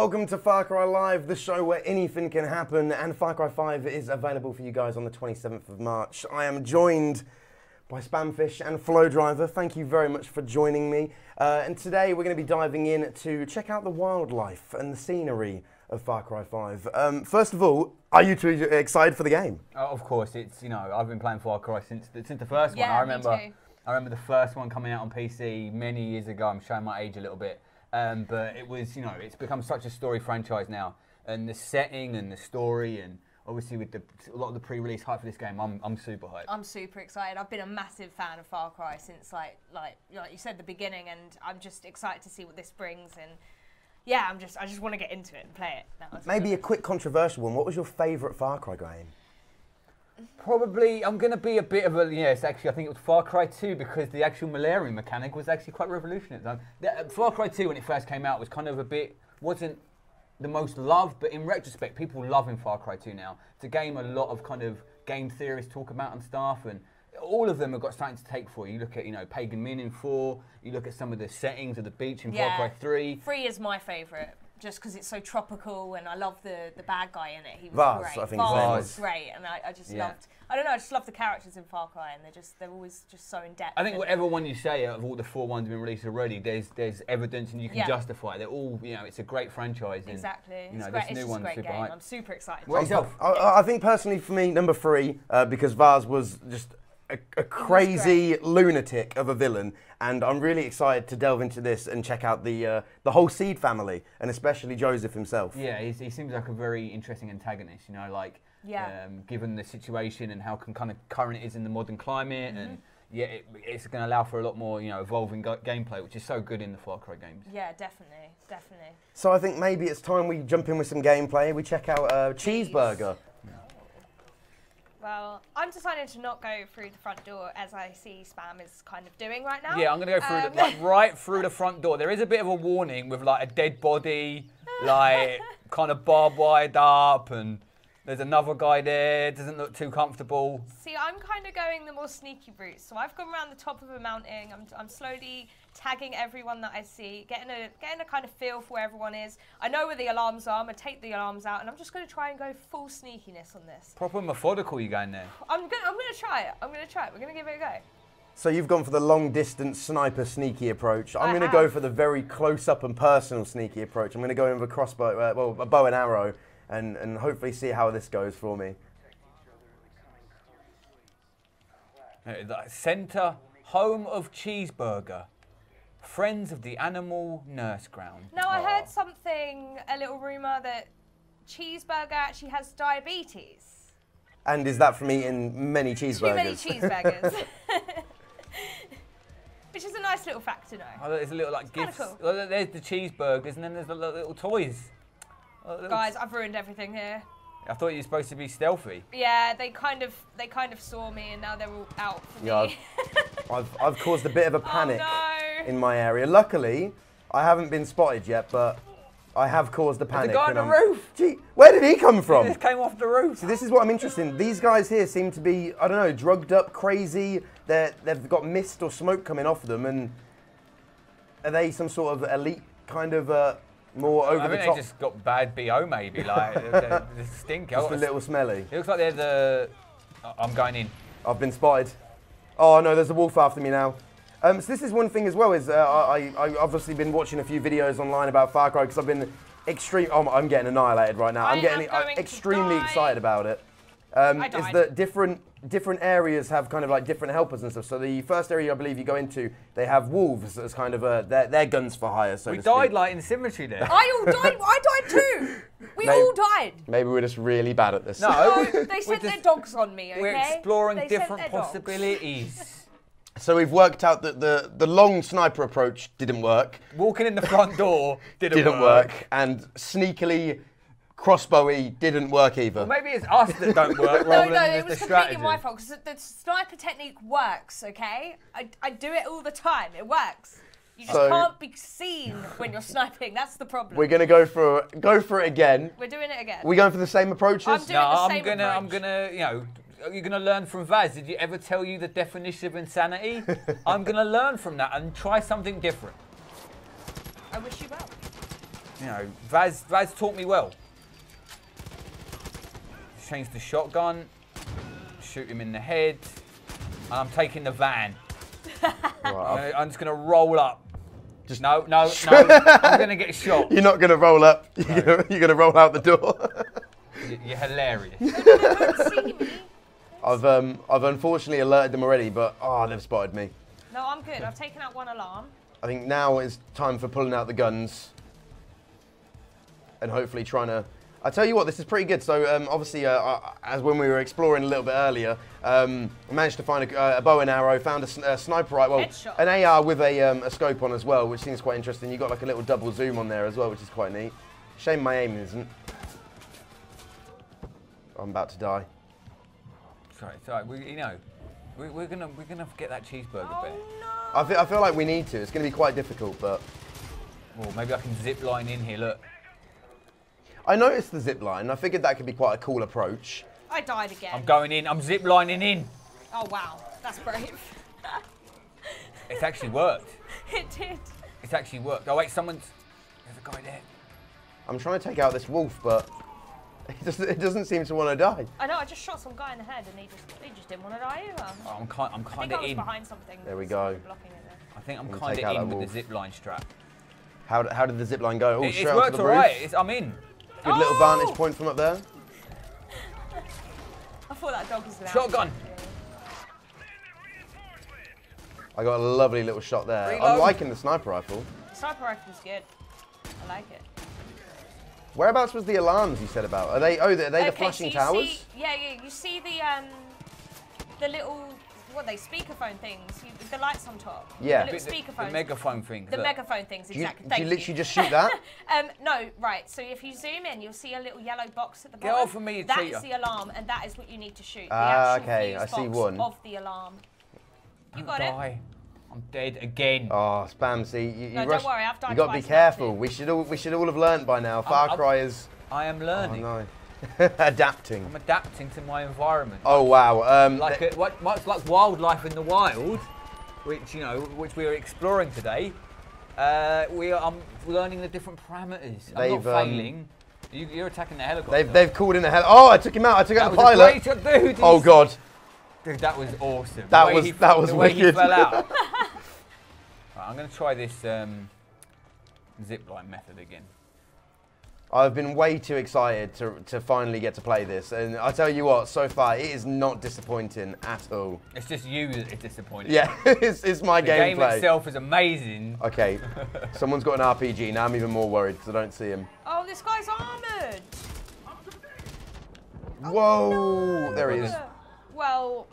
Welcome to Far Cry Live, the show where anything can happen, and Far Cry 5 is available for you guys on the 27th of March. I am joined by Spamfish and Flowdriver. Thank you very much for joining me. Uh, and today we're going to be diving in to check out the wildlife and the scenery of Far Cry 5. Um, first of all, are you two excited for the game? Oh, of course, it's you know I've been playing Far Cry since the, since the first Yeah, one. I me remember too. I remember the first one coming out on PC many years ago. I'm showing my age a little bit, um, but it was you know it's become such a story franchise now, and the setting and the story and obviously with the, a lot of the pre-release hype for this game, I'm I'm super hyped. I'm super excited. I've been a massive fan of Far Cry since like like like you said the beginning, and I'm just excited to see what this brings. And yeah, I'm just I just want to get into it and play it. Maybe a quick controversial one. What was your favourite Far Cry game? Probably, I'm going to be a bit of a yes. Actually, I think it was Far Cry 2 because the actual malaria mechanic was actually quite revolutionary. at the time. Uh, Far Cry 2, when it first came out, was kind of a bit wasn't the most loved, but in retrospect, people love in Far Cry 2 now. It's a game a lot of kind of game theorists talk about and stuff, and all of them have got something to take for you. You look at you know Pagan Min in 4, you look at some of the settings of the beach in Yeah. Far Cry 3. Free is my favourite, just because it's so tropical, and I love the the bad guy in it. He was Vaas, great. I think his Vaas was was. great, and I, I just Yeah. loved. I don't know. I just love the characters in Far Cry, and they're just they're always just so in depth. I think whatever one you say of all the four ones been released already, there's there's evidence and you can Yeah. justify it. They're all you know, it's a great franchise. And, Exactly. You know, it's this great. New just a one's great super game. hype. I'm super excited. Well, yourself. I, I think personally for me, number three, uh, because Vaas was just a, a crazy lunatic of a villain, and I'm really excited to delve into this and check out the uh, the whole Seed family, and especially Joseph himself. Yeah, he's, he seems like a very interesting antagonist. You know, like Yeah. um, given the situation and how con- kind of current it is in the modern climate, Mm-hmm. and yeah, it, it's going to allow for a lot more you know evolving go- gameplay, which is so good in the Far Cry games. Yeah, definitely, definitely. So I think maybe it's time we jump in with some gameplay. We check out uh, Cheeseburger. Well, I'm deciding to not go through the front door as I see Spam is kind of doing right now. Yeah, I'm going to go through Um, the, like right through the front door. There is a bit of a warning with like a dead body, like kind of barbed wired up, and there's another guy there. Doesn't look too comfortable. See, I'm kind of going the more sneaky route. So I've gone around the top of a mountain. I'm, I'm slowly tagging everyone that I see, getting a getting a kind of feel for where everyone is. I know where the alarms are. I'm gonna take the alarms out, and I'm just gonna try and go full sneakiness on this. Proper methodical, you going there. I'm gonna I'm gonna try it. I'm gonna try it. We're gonna give it a go. So you've gone for the long distance sniper sneaky approach. I'm I going to go for the very close up and personal sneaky approach. I'm going to go in with a crossbow, uh, well, a bow and arrow, and, and hopefully see how this goes for me. Uh, the Centre, home of cheeseburger, friends of the animal nurse ground. Now I heard oh. something, a little rumor that Cheeseburger actually has diabetes. And is that from eating many cheeseburgers? Too many cheeseburgers. Which is a nice little fact to know. Oh, there's a little like kinda gifts. cool. Oh, there's the cheeseburgers, and then there's the little, little toys. Oh, little- Guys, I've ruined everything here. I thought you were supposed to be stealthy. Yeah, they kind of they kind of saw me and now they're all out for Yeah, me. I've, I've caused a bit of a oh, panic oh no. In my area. Luckily, I haven't been spotted yet, but I have caused a panic. guy on the I'm- roof. Gee, where did he come He from? just came off the roof. So this is what I'm interested in. These guys here seem to be, I don't know, drugged up, crazy. They're, they've got mist or smoke coming off them, and are they some sort of elite kind of uh, more over I the top, they just got bad bo maybe. Like the stink. just a little smelly? It looks like they're the. I'm going in. I've been spotted. Oh no, there's a wolf after me now. Um, so this is one thing as well. Is uh, I, I I've obviously been watching a few videos online about Far Cry because I've been extreme. Oh, I'm getting annihilated right now. I I'm am getting going to extremely die. excited about it. Um, I is that different different areas have kind of like different helpers and stuff. So the first area I believe you go into, they have wolves as kind of a their, their guns for hire. So We to died speak. like in symmetry there. I all died. I died too. We Mate. all died. Maybe we're just really bad at this. No, No, they we're sent their dogs on me. Okay. We're exploring They different possibilities. So we've worked out that the the long sniper approach didn't work. Walking in the front door didn't, didn't work. and sneakily crossbowy didn't work either. Well, maybe it's us that don't work No, no, than it was completely strategy. my fault because the, sniper technique works. Okay, I, I do it all the time. It works. You just So- can't be seen when you're sniping. That's the problem. We're gonna go for go for it again. We're doing it again. we going for the same approaches? I'm doing No, the I'm gonna, I'm gonna, you know, you're gonna learn from Vaas. Did you ever tell you the definition of insanity? I'm gonna learn from that and try something different. I wish you well. you know, Vaas, Vaas taught me well. Change the shotgun, shoot him in the head, and I'm taking the van. Right, I'm, I've- gonna- I'm just gonna roll up. Just no, no, no. I'm gonna get shot. You're not going to roll up. You're gonna, you're gonna roll out the door. You're hilarious. Don't see me. I've um, I've unfortunately alerted them already, but oh, they've spotted me. No, I'm good. I've taken out one alarm. I think now is time for pulling out the guns and hopefully trying to. I tell you what, this is pretty good. So um, obviously, uh, uh, as when we were exploring a little bit earlier, um, I managed to find a, uh, a bow and arrow, found a, a sniper rifle, well, Headshot. an AR with a, um, a scope on as well, which seems quite interesting. You got like a little double zoom on there as well, which is quite neat. Shame my aim isn't. I'm about to die. Sorry, sorry. We, you know, we, we're gonna we're gonna get that cheeseburger Oh bit. no. I feel, I feel like we need to. It's going to be quite difficult, but Or maybe I can zip line in here. Look. I noticed the zip line. I figured that could be quite a cool approach. I died again. I'm going in. I'm zip lining in. Oh wow, that's brave. It's actually worked. it did. It's actually worked. Oh wait, someone's. There's a guy there. I'm trying to take out this wolf, but it doesn't, it doesn't seem to want to die. I know. I just shot some guy in the head, and he just he just didn't want to die either. Oh, I'm kind. I'm I kind think I of was in. behind something. There we go. Blocking it there. I think I'm kind of in that with the wolf. zip line strap. How, how did the zip line go? Oh, It- it's worked the all roof. right. It's, I'm in. Good little Oh! vantage point from up there. I thought that dog was loud. Shotgun. I got a lovely little shot there. I'm liking the sniper rifle. Sniper rifle's good. I like it. Whereabouts was the alarms you said about? Are they? Oh, are they the Okay, flashing so towers? See, yeah, yeah. You see the um, the little what are they speakerphone things? You, the lights on top. Yeah. The The, little the speakerphones. megaphone thing. The look. megaphone things, Do you, exactly. do you literally just shoot that? um, no, right. So if you zoom in, you'll see a little yellow box at the bottom. Get bottom. off of me, you That cheater. is the alarm, and that is what you need to shoot. The Ah, actual okay, fuse I see one. Of the alarm. You Don't got it. Die. I'm dead again. oh, spam! See, you, you No, don't rush- worry, I've died You got to be careful. We should all we should all have learned by now. Far I'm- Cry is I am oh learning. no, adapting. I'm adapting to my environment. Oh wow! Um, like th- a, what, much like wildlife in the wild, which you know, which we are exploring today. Uh, we are um, learning the different parameters. I'm They've, not um, failing. You, you're attacking the helicopter. they've they've called in a hell. Oh, I took him out. I took that out was the a pilot. great dude. Oh god. Dude, that was awesome. That the was- he, that was the way he wicked. fell out. Right, I'm going to try this um, zip line method again. I've been way too excited to, to finally get to play this, and I tell you what, so far it is not disappointing at all. It's just you that is disappointed. Yeah, it's, it's my game. The game gameplay. itself is amazing. Okay, someone's got an RPG. Now I'm even more worried because I don't see him. Oh, this guy's armored. Whoa! There he is. Well,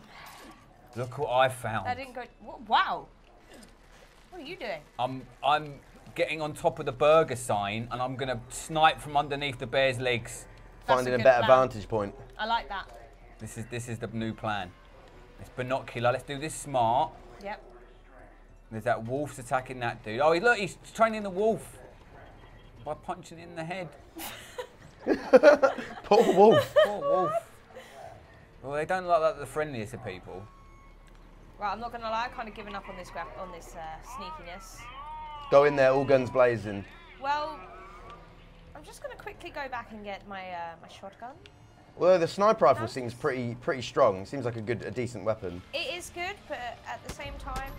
Look what I found. that didn't go. Wow. What are you doing? I'm I'm getting on top of the burger sign and I'm gonna snipe from underneath the bear's legs. That's Finding a, good better plan. vantage point. I like that. This is this is the new plan. It's binocular. Let's do this smart. Yep. There's that wolf's attacking that dude. Oh, he- look, he's training the wolf by punching it in the head. Poor wolf. Poor wolf. Well, they don't look like that the friendliest of people. Right, I'm not gonna lie. I've kind of given up on this graph, on this uh, sneakiness. Go in there, all guns blazing. Well, I'm just gonna quickly go back and get my uh, my shotgun. Well, the sniper rifle No. seems pretty pretty strong. Seems like a good, a decent weapon. It is good, but at the same time,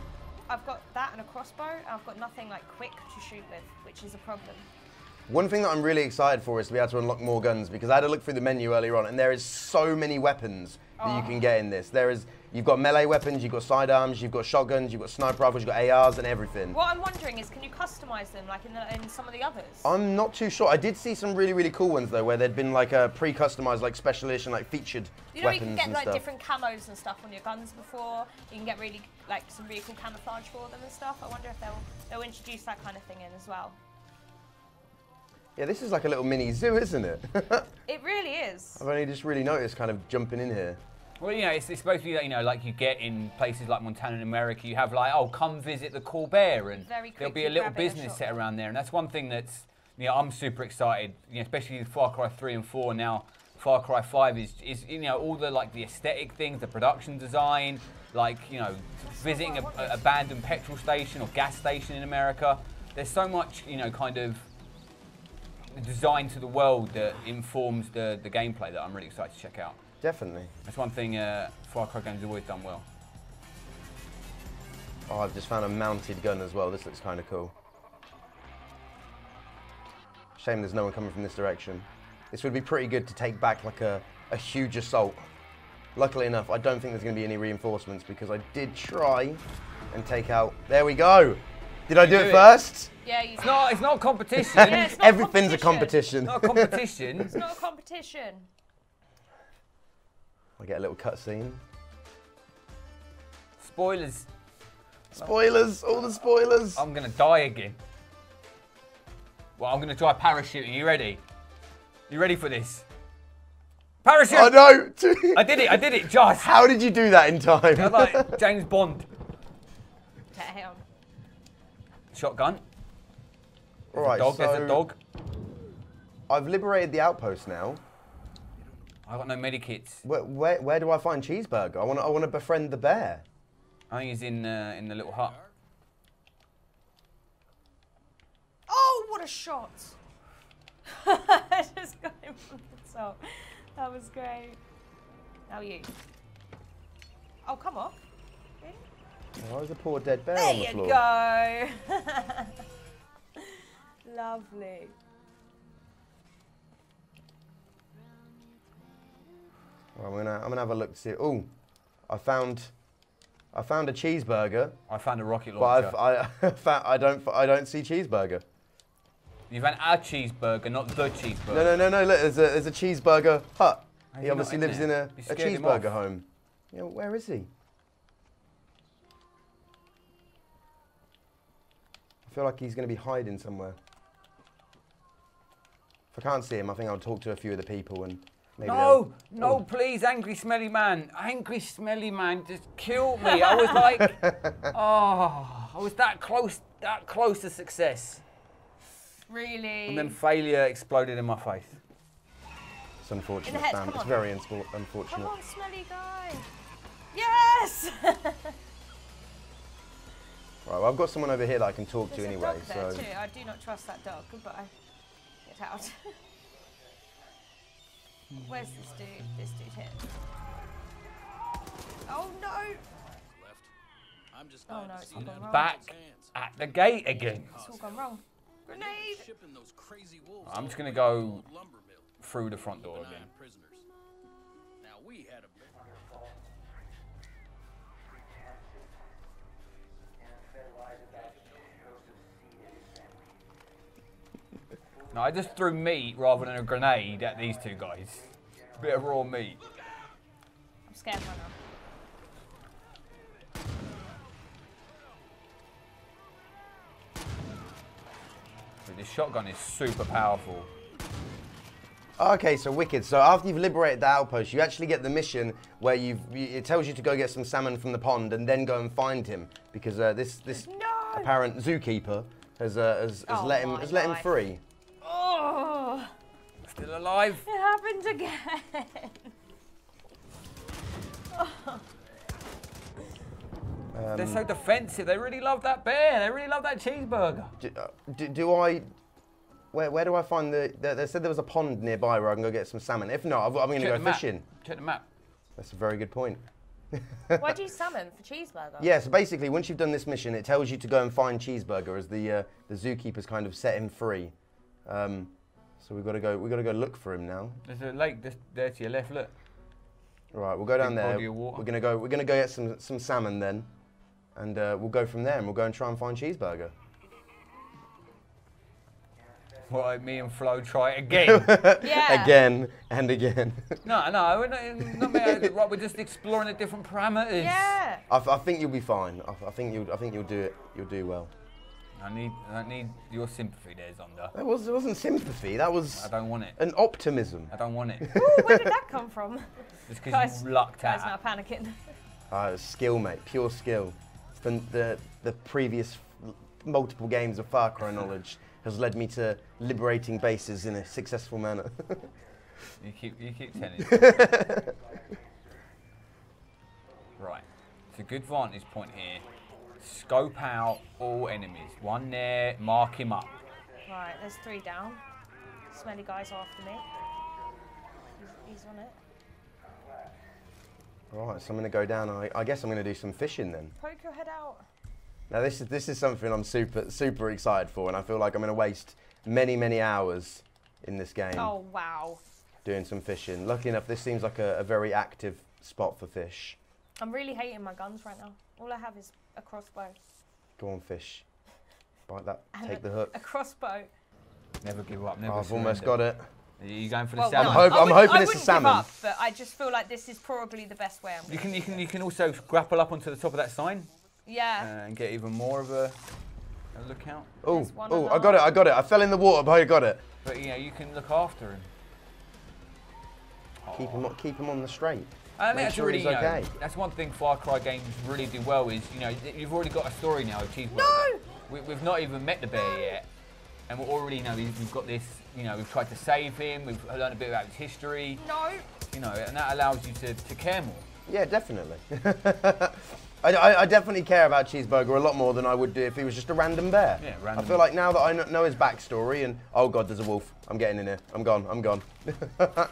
I've got that and a crossbow. And I've got nothing like quick to shoot with, which is a problem. One thing that I'm really excited for is to be able to unlock more guns because I had a look through the menu earlier on, and there is so many weapons that you Oh. can get in this. There is, you've got melee weapons, you've got sidearms, you've got shotguns, you've got sniper rifles, you've got ARs, and everything. What I'm wondering is, can you customize them like in, the, in some of the others? I'm not too sure. I did see some really, really cool ones though, where there'd been like a pre-customized, like special edition, like featured you know, you can get like stuff. different camos and stuff on your guns before. You can get really like some really cool camouflage for them and stuff. I wonder if they'll they'll introduce that kind of thing in as well. Yeah, this is like a little mini zoo, isn't it? It really is. I've only just really noticed kind of jumping in here. Well, you know, it's, it's supposed to be, like, you know, like you get in places like Montana in America, you have like, oh, come visit the cool bear, and Very there'll be a little grab it and business set around there, and that's one thing that's, you know, I'm super excited, you know, especially with Far Cry 3 and 4 now. Far Cry 5 is, is, you know, all the like the aesthetic things, the production design, like, you know, visiting a, a abandoned petrol station or gas station in America. There's so much, you know, kind of the design to the world that informs the, the gameplay that I'm really excited to check out. Definitely. That's one thing uh, Far Cry games have always done well. Oh, I've just found a mounted gun as well. This looks kind of cool. Shame there's no one coming from this direction. This would be pretty good to take back like a, a huge assault. Luckily enough, I don't think there's going to be any reinforcements because I did try and take out... There we go! Did I do do it it. first? Yeah, you It's not, it's not a competition. Yeah, it's not Everything's a competition. competition. not a competition. It's not a competition. I get a little cutscene. Spoilers. Spoilers! All the spoilers! I'm gonna die again. Well, I'm gonna try parachuting. You ready? You ready for this? Parachute! Oh no! I did it, I did it, Josh! How did you do that in time? I'm like James Bond. Damn. Shotgun. All right, dog, so there's a dog. I've liberated the outpost now. I got no medikits. Where, where, where do I find Cheeseburger? I want to I want to befriend the bear. I think he's in uh, in the little hut. Oh, what a shot! I just got him from the top. That was great. Now you. Oh, come on. Really? Why is a poor dead bear There on the you go. Lovely. Well, I'm gonna I'm gonna have a look to see. Oh, I found I found a cheeseburger, I found a rocket but launcher. I've, I I don't I don't see cheeseburger. You've had a cheeseburger, not the cheeseburger. No no no no. Look, there's a there's a cheeseburger hut. How's He he obviously lives there? in a, a cheeseburger home. Yeah, where is he? Feel like he's going to be hiding somewhere. If I can't see him, I think I'll talk to a few of the people and maybe. No, they'll- no, Oh. please, angry smelly man. Angry smelly man just killed me. I was like, oh, I was that close, that close to success. Really? And then failure exploded in my face. It's unfortunate, In the head, Sam. It's on. very unspo- Come unfortunate. on, smelly guy. Yes! Right, well, I've got someone over here that I can talk to anyway. a dog there So too. I do not trust that dog. Goodbye. Get out. Where's this dude? This dude here. Oh no! left. I'm just Oh no, to it's all gone wrong. Back at the gate again. It's all gone wrong. Grenade! Those crazy I'm just gonna go to the old lumber mill, Through the front door benign again. prisoners. Now we had a bit. No, I just threw meat rather than a grenade at these two guys. Bit of raw meat. I'm scared right now. Dude, This shotgun is super powerful. Okay, so wicked. So after you've liberated the outpost, you actually get the mission where you've you, it tells you to go get some salmon from the pond and then go and find him because uh, this this No! apparent zookeeper has uh, has, has Oh let him has let him free. Oh! Still alive? It happened again! They're so defensive. They really love that bear. They really love that cheeseburger. Do, uh, do, do I? Where, where do I find the, the? They said there was a pond nearby where I can go get some salmon. If not, I've- I'm going to go the map. fishing. Check the map. That's a very good point. Why do you salmon for cheeseburger? Yeah, so basically, once you've done this mission, it tells you to go and find Cheeseburger as the uh, the zookeeper's kind of set him free. Um, so we've got to go. We've got to go look for him now. There's a lake just there to your left. Look. Right, we'll go down Big there. body of water. We're gonna go. We're gonna go get some some salmon then, and uh, we'll go from there. And we'll go and try and find Cheeseburger. Right, me and Flo try it again. Yeah. Again and again. no, no, we're not, not being- right, we're just exploring the different parameters. Yeah. I, I think you'll be fine. I, I think you'll. I think you'll do it. You'll do well. I need, I need your sympathy there, Zonda. That was. It wasn't sympathy. That was I don't want it. an optimism. I don't want it. Ooh, where did that come from? Just because you lucked Guys out. now panicking. Uh, skill, mate. Pure skill. It's the, the, the previous multiple games of Far Cry knowledge has led me to liberating bases in a successful manner. You keep, you keep telling. right, it's a good vantage point here. Scope out all enemies. One there, mark him up. Right, there's three down. smelly guy's after me. He's, he's on it. Right, so I'm going to go down. I, I guess I'm going to do some fishing then. Poke your head out. Now this is this is something I'm super super excited for, and I feel like I'm going to waste many many hours in this game Oh wow. doing some fishing. Lucky enough, this seems like a, a very active spot for fish. I'm really hating my guns right now. All I have is a crossbow. Go on, fish. Bite that. And Take a, the hook. A crossbow. Never give up. Never. Oh, I've almost got it. Are you going for the Well, salmon? no, hope- I I'm wouldn't- hoping I it's a wouldn't salmon. Give up, but I just feel like this is probably the best way. I'm You can, you can, do you can also grapple up onto the top of that sign uh, Yeah. and get even more of a, a look out. Oh, There's one oh, and a I got it. I got it. I fell in the water, but I got it. But you know, you can look after him. Keep him, keep him on the straight. I think Make that's sure really, he's you know, okay. that's one thing Far Cry games really do well is, you know, you've already got a story now of Cheeseburger. No! We, we've not even met the bear yet, and we're already, you know, we've we've got this, you know, we've tried to save him, we've learned a bit about his history, No. you know, and that allows you to, to care more. Yeah, definitely. I, I, I definitely care about Cheeseburger a lot more than I would do if he was just a random bear. Yeah, random. I feel like now that I know his backstory and oh god, there's a wolf. I'm getting in here. I'm gone. I'm gone.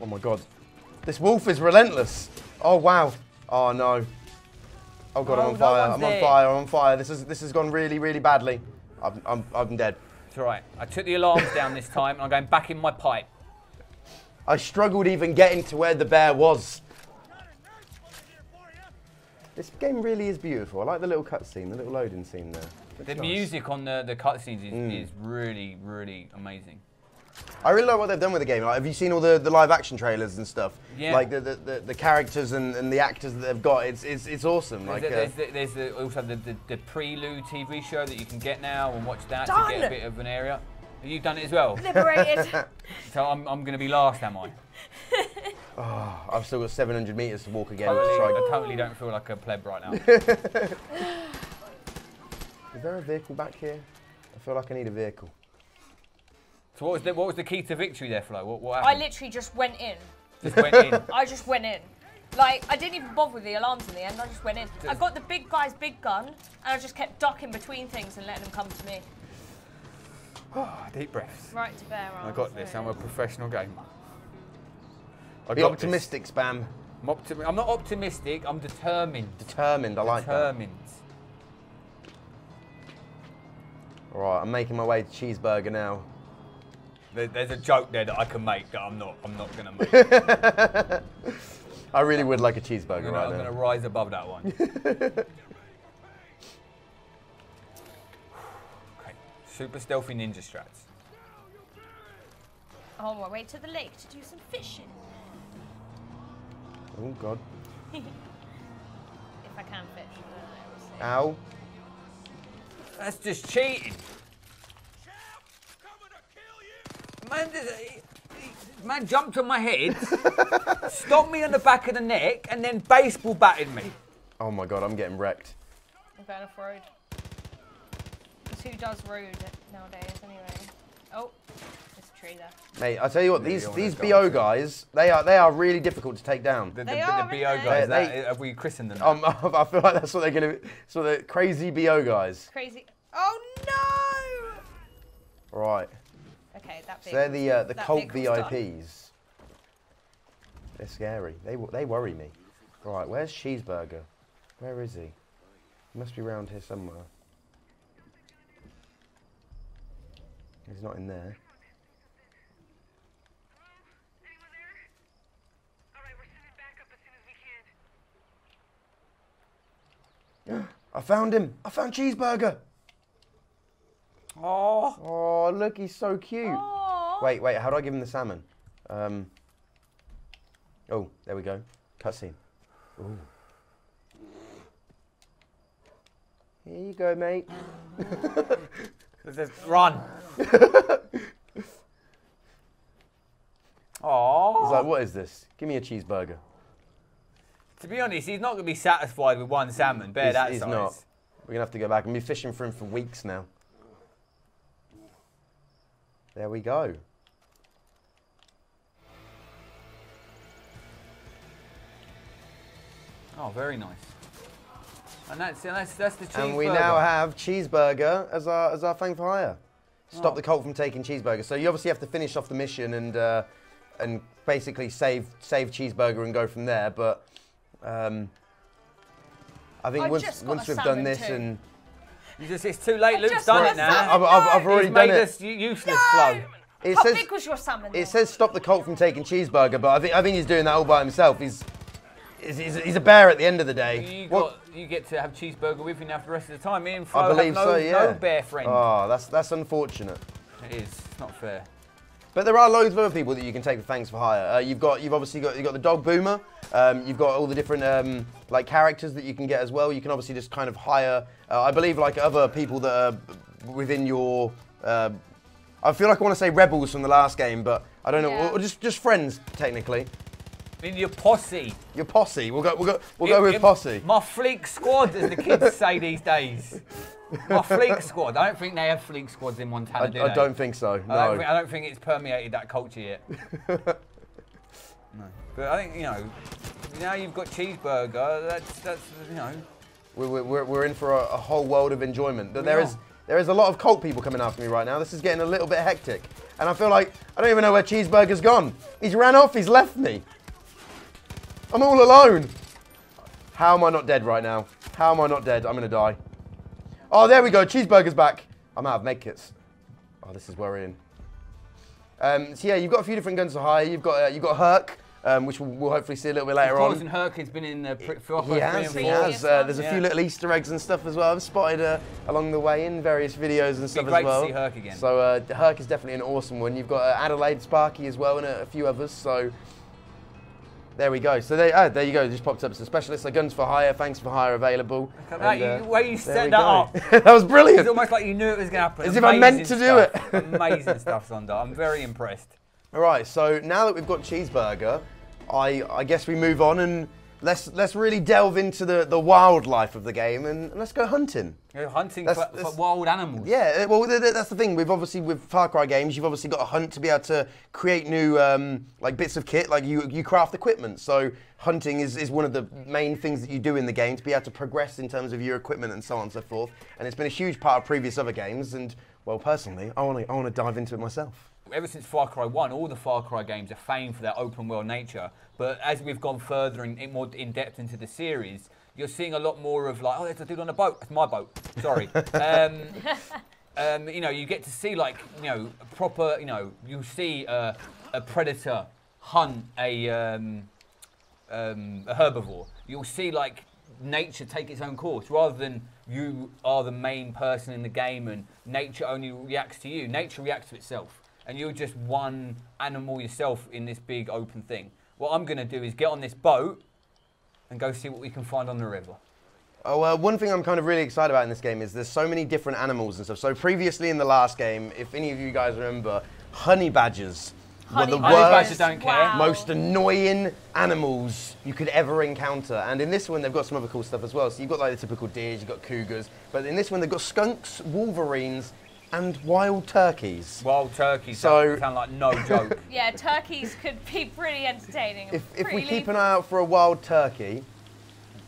oh my god, this wolf is relentless. Oh wow. Oh no. Oh god, I'm Oh, on fire. I'm on fire. I'm on fire. This is this has gone really really badly. I'm I'm, I'm dead. It's all right. I took the alarms down this time, and I'm going back in my pipe. I struggled even getting to where the bear was. This game really is beautiful. I like the little cutscene, the little loading scene there. The nice. music on the, the cutscenes is, Mm. is really, really amazing. I really like what they've done with the game. Like, have you seen all the, the live action trailers and stuff? Yeah. Like the, the, the, the characters and, and the actors that they've got. It's it's, it's awesome. Like There's, uh, there's, the, there's the, also the, the, the Prelude TV show that you can get now and watch that to get a bit of an area. You've done it as well. Liberated. So I'm, I'm going to be last, am I? oh, I've still got 700 meters to walk again. Totally, I totally don't feel like a pleb right now. Is there a vehicle back here? I feel like I need a vehicle. So what was the, what was the key to victory there, Flo? What, what I happened? literally just went in. just went in. I just went in. Like, I didn't even bother with the alarms in the end. I just went in. I got the big guy's big gun, and I just kept ducking between things and letting them come to me. Deep breaths. Right to bear arms. I got this. I'm eh? a professional gamer. I Be got optimistic, spam. This. I'm, optimi- I'm not optimistic. I'm determined. Determined. I like that. determined. All right, I'm making my way to Cheeseburger now. There, there's a joke there that I can make that I'm not. I'm not going to make. I really would like a I'm cheeseburger gonna, right I'm now. gonna rise above that one. okay. Super stealthy ninja strats. On my way to the lake to do some fishing. Oh god. If I can fish. I don't know. Ow. That's just cheating. Man, there's a- he- he- man jumped on my head, stomped me on the back of the neck, and then baseball batted me. Oh my god, I'm getting wrecked. I'm going off road. 'Cause who does road nowadays anyway? Oh, there's a tree there. Mate, I tell you what, these you don't these BO guys, they are they are really difficult to take down. The, the, They the, are, the BO aren't they? guys, They- that- they- have we christened them? Um, I feel like that's what they're gonna be. So the crazy BO guys. Crazy. Oh no! Right. Okay, that So they're the uh, the cult. VIPs. They're scary. They they worry me. Right, where's Cheeseburger? Where is he? He must be around here somewhere. He's not in there. Anyone there? All right, we're sending backup as soon as we can. I found him. I found Cheeseburger. Oh, Oh, look, he's so cute. Wait, wait. How do I give him the salmon? Um. Oh, there we go. Cutscene. Ooh. Here you go, mate. run. Oh. He's like, what is this? Give me a cheeseburger. To be honest, he's not going to be satisfied with one salmon. Bear He's- that he's size. not. We're gonna have to go back and be fishing for him for weeks now. There we go. Oh, very nice. And that's that's that's the cheeseburger. And we now have cheeseburger as our as our thing for hire. Stop Oh. the cult from taking cheeseburger. So you obviously have to finish off the mission and uh, and basically save save cheeseburger and go from there. But um, I think I've once once we've done this too. and You just, it's too late. I Luke's done it now. I've, I've, I've already He's done made it. us u- useless, Flo. It How says big was your salmon? then? it says stop the cult from taking cheeseburger, but I think I think he's doing that all by himself. He's he's, he's, he's a bear at the end of the day. You What- got you get to have cheeseburger with you now for the rest of the time. Me and Flo I believe have no, so. Yeah. no bear friend. Oh, that's that's unfortunate. It is. It's not fair. But there are loads of other people that you can take for thanks for hire. Uh, you've got, you've obviously got, you've got the dog boomer. Um, you've got all the different um, like characters that you can get as well. You can obviously just kind of hire. Uh, I believe like other people that are within your. Uh, I feel like I want to say rebels from the last game, but I don't know. Yeah. Or just just friends technically. In your posse. Your posse. We'll go. We'll go. We'll go with it- posse. My fleek squad, as the kids say these days. Oh, My fleek squad. I don't think they have fleek squads in Montana, I, do I don't think so. I don't, No. think, I don't think it's permeated that culture yet. no. But I think, you know, now you've got cheeseburger, that's, that's you know, We're, we're, we're in for a, a whole world of enjoyment. There- are. is there is a lot of cult people coming after me right now. This is getting a little bit hectic, and I feel like I don't even know where Cheeseburger's gone. He's ran off. He's left me. I'm all alone. How am I not dead right now? How am I not dead? I'm gonna die. Oh, there we go. Cheeseburger's back. I'm out of medkits. Oh, this is worrying. Um, so yeah, you've got a few different guns to hire. You've got uh, you've got Hurk, um, which we'll, we'll hopefully see a little bit later on. Poison Herkin's been in the Cry He has, he has. Uh, there's a Yeah. few little Easter eggs and stuff as well. I've spotted uh, along the way in various videos and stuff great as to well. see Hurk again. So uh, Hurk is definitely an awesome one. You've got uh, Adelaide Sharky as well and a, a few others. So there we go. So there, ah, there you go. Just popped up. So specialist. are guns for hire. Thanks for hire available. Look at that, uh, you- way you set that up. that was brilliant. It's almost like you knew it was going to happen. As if I meant Amazing to do it. Amazing stuff, Zonda. I'm very impressed. All right, so now that we've got cheeseburger, I, I guess we move on and let's let's really delve into the, the wildlife of the game and let's go hunting. Hunting That's- for, that's- for wild animals. Yeah, uh, well, th- th- that's the thing. We've obviously with Far Cry games, you've obviously got to hunt to be able to create new um, like bits of kit. Like you, you craft equipment. So hunting is, is one of the main things that you do in the game to be able to progress in terms of your equipment and so on and so forth. And it's been a huge part of previous other games. And well, personally, I want to I want to dive into it myself. Ever since Far Cry 1, all the Far Cry games are famed for their open world nature. But as we've gone further and in, more in depth into the series, you're seeing a lot more of like, oh, there's a dude on a boat. It's my boat. Sorry. um, um, you know, you get to see like, you know, proper, you know, you see uh, a predator hunt a, um, um, a herbivore. You'll see like nature take its own course rather than you are the main person in the game and nature only reacts to you. Nature reacts to itself, and you're just one animal yourself in this big open thing. What I'm going to do is get on this boat and go see what we can find on the river. Oh, uh, one thing I'm kind of really excited about in this game is there's so many different animals and stuff. So previously in the last game, if any of you guys remember, honey badgers were the Honey Honey worst, badgers don't care. Wow. most annoying animals you could ever encounter. And in this one, they've got some other cool stuff as well. So you've got like the typical deers, you've got cougars, but in this one, they've got skunks, wolverines, and wild turkeys. Wild turkeys So- sound, sound like no joke. Yeah, turkeys could be pretty entertaining. and If, if we keep an eye out for a wild turkey,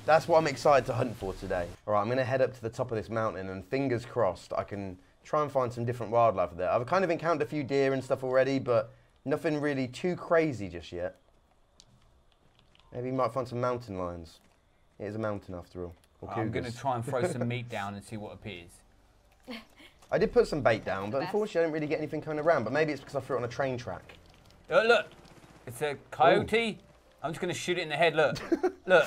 that's what I'm excited to hunt for today. All right, I'm going to head up to the top of this mountain and fingers crossed I can try and find some different wildlife there. I've kind of encountered a few deer and stuff already, but nothing really too crazy just yet. Maybe you might find some mountain lions. It is a mountain after all. Or I'm going to try and throw some meat down and see what appears. I did put some bait down, but Best. unfortunately I didn't really get anything coming around. But maybe it's because I threw it on a train track. Look, look, it's a coyote. I'm just going to shoot it in the head. Look, look.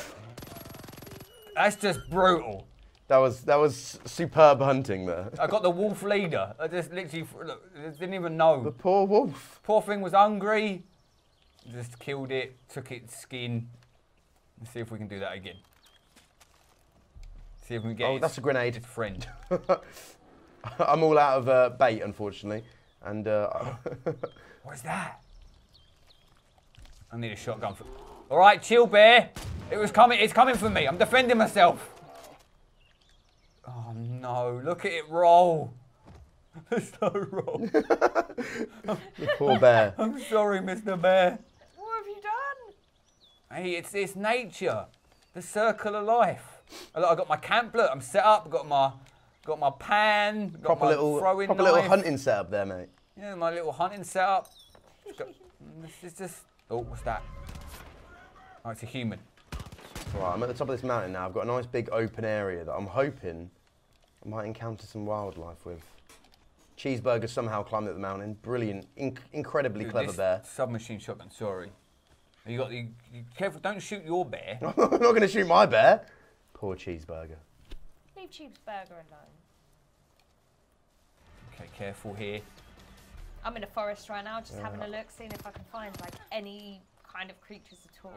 That's just brutal. That was that was superb hunting there. I got the wolf leader. I just literally look, didn't even know. The poor wolf. Poor thing was hungry. Just killed it, took its skin. Let's see if we can do that again. See if we can get Oh, its, that's a grenade. its friend. I'm all out of uh, bait, unfortunately. And uh, What's that? I need a shotgun for. All right, chill, bear. It was coming. It's coming for me. I'm defending myself. Oh no! Look at it roll. It's no roll. poor bear. I'm sorry, Mr. Bear. What have you done? Hey, it's it's nature, the circle of life. Look, I got my camp. Look, I'm set up. Got my, got my pan. Got Proper my little, throwing proper little knife. hunting setup there, mate. Yeah, my little hunting setup. It's got- This is just. Oh, what's that? Oh, it's a human. Right, I'm at the top of this mountain now. I've got a nice big open area that I'm hoping I might encounter some wildlife with. Cheeseburger somehow climbed up the mountain. Brilliant, inc- incredibly Dude, clever bear. Submachine shotgun. Sorry. You got you careful. Don't shoot your bear. I'm not going to shoot my bear. Poor cheeseburger. Leave Cheeseburger alone. Okay, careful here. I'm in a forest right now, just having a look, seeing if I can find like any kind of creatures at all.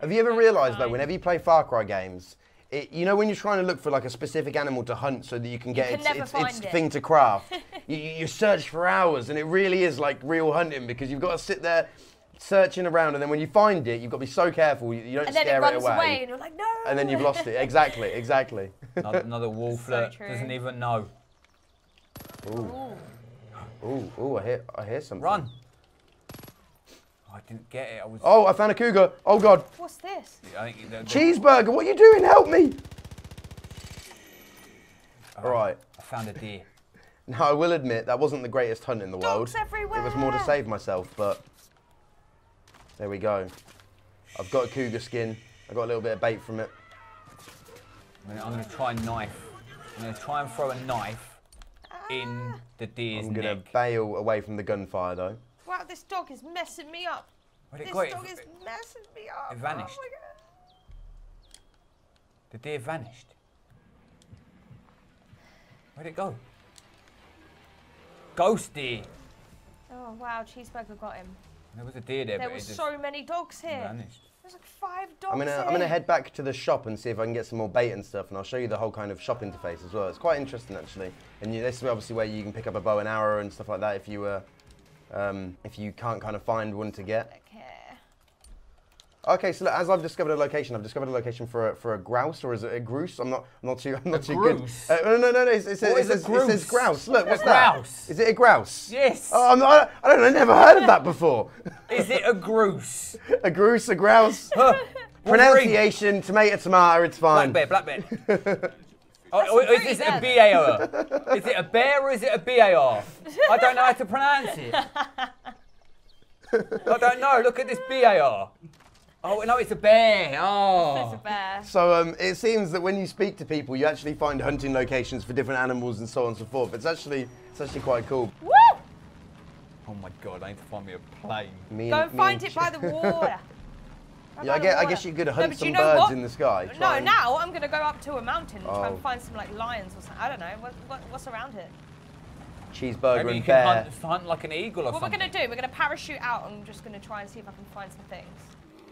Have you ever realised though, whenever you play Far Cry games, it, you know when you're trying to look for like a specific animal to hunt so that you can get can its, never its, find its it. thing to craft, you, you you search for hours and it really is like real hunting because you've got to sit there searching around and then when you find it, you've got to be so careful you, you don't And then scare it runs away. away. and you're like, no. and then you've lost it. Exactly, exactly. Another, another wolf So that true. doesn't even know. Ooh, ooh, ooh! I hear, I hear something. Run. Oh, I didn't get it. I was. Oh, I found a cougar. Oh God, What's this? I think the, the, cheeseburger! What are you doing? Help me! All right. I found a deer. Now I will admit that wasn't the greatest hunt in the world. Everywhere. It was more to save myself, but there we go. I've got a cougar skin. I got a little bit of bait from it. I'm gonna, I'm gonna try and knife. I'm gonna try and throw a knife in the deer's I'm gonna neck. bail away from the gunfire though. Wow, this dog is messing me up. Where'd it This? It- dog is messing me up. it vanished. Oh. The deer vanished. Where'd it go? Ghost deer. Oh wow, Cheeseburger got him. There was a deer there, There but was so many dogs here. vanished. There's like five dogs I'm gonna here. I'm gonna head back to the shop and see if I can get some more bait and stuff, and I'll show you the whole kind of shop interface as well. It's quite interesting actually, and you, this is obviously where you can pick up a bow and arrow and stuff like that if you uh, um, if you can't kind of find one to get. Okay. Okay, so look, as I've discovered a location, I've discovered a location for a, for a grouse or is it a grouse? I'm not I'm not too I'm not too grouse? good. Uh, no, no, no, no. It, it, says, What it, is a says, it says grouse? grouse. Look, what's A that? grouse. Is it a grouse? Yes. Oh, I'm not, I don't know. I never heard of that before. Is it a grouse? a grouse, a grouse. Huh. Pronunciation, tomato, tomato. It's fine. Black bear, black bear. Oh, oh, is it this a bad. Is it a bear or is it a BAR? I don't know how to pronounce it. I don't know. Look at this BAR. Oh no, it's a bear. Oh, it's a bear. So um, it seems that when you speak to people, you actually find hunting locations for different animals and so on and so forth. It's actually it's actually quite cool. Woo! Oh my god, I need to find me a plane. Me Go and me find it by the water. Go Yeah, I guess, I guess you could No, hunt but some you know birds what? in the sky. No, and- now I'm gonna go up to a mountain and try Oh. and find some like lions or something. I don't know. What, what, what's around here? Cheeseburger Maybe you and can bear. hunt, hunt like an eagle or What we're gonna do? We're gonna parachute out. and I'm just gonna try and see if I can find some things.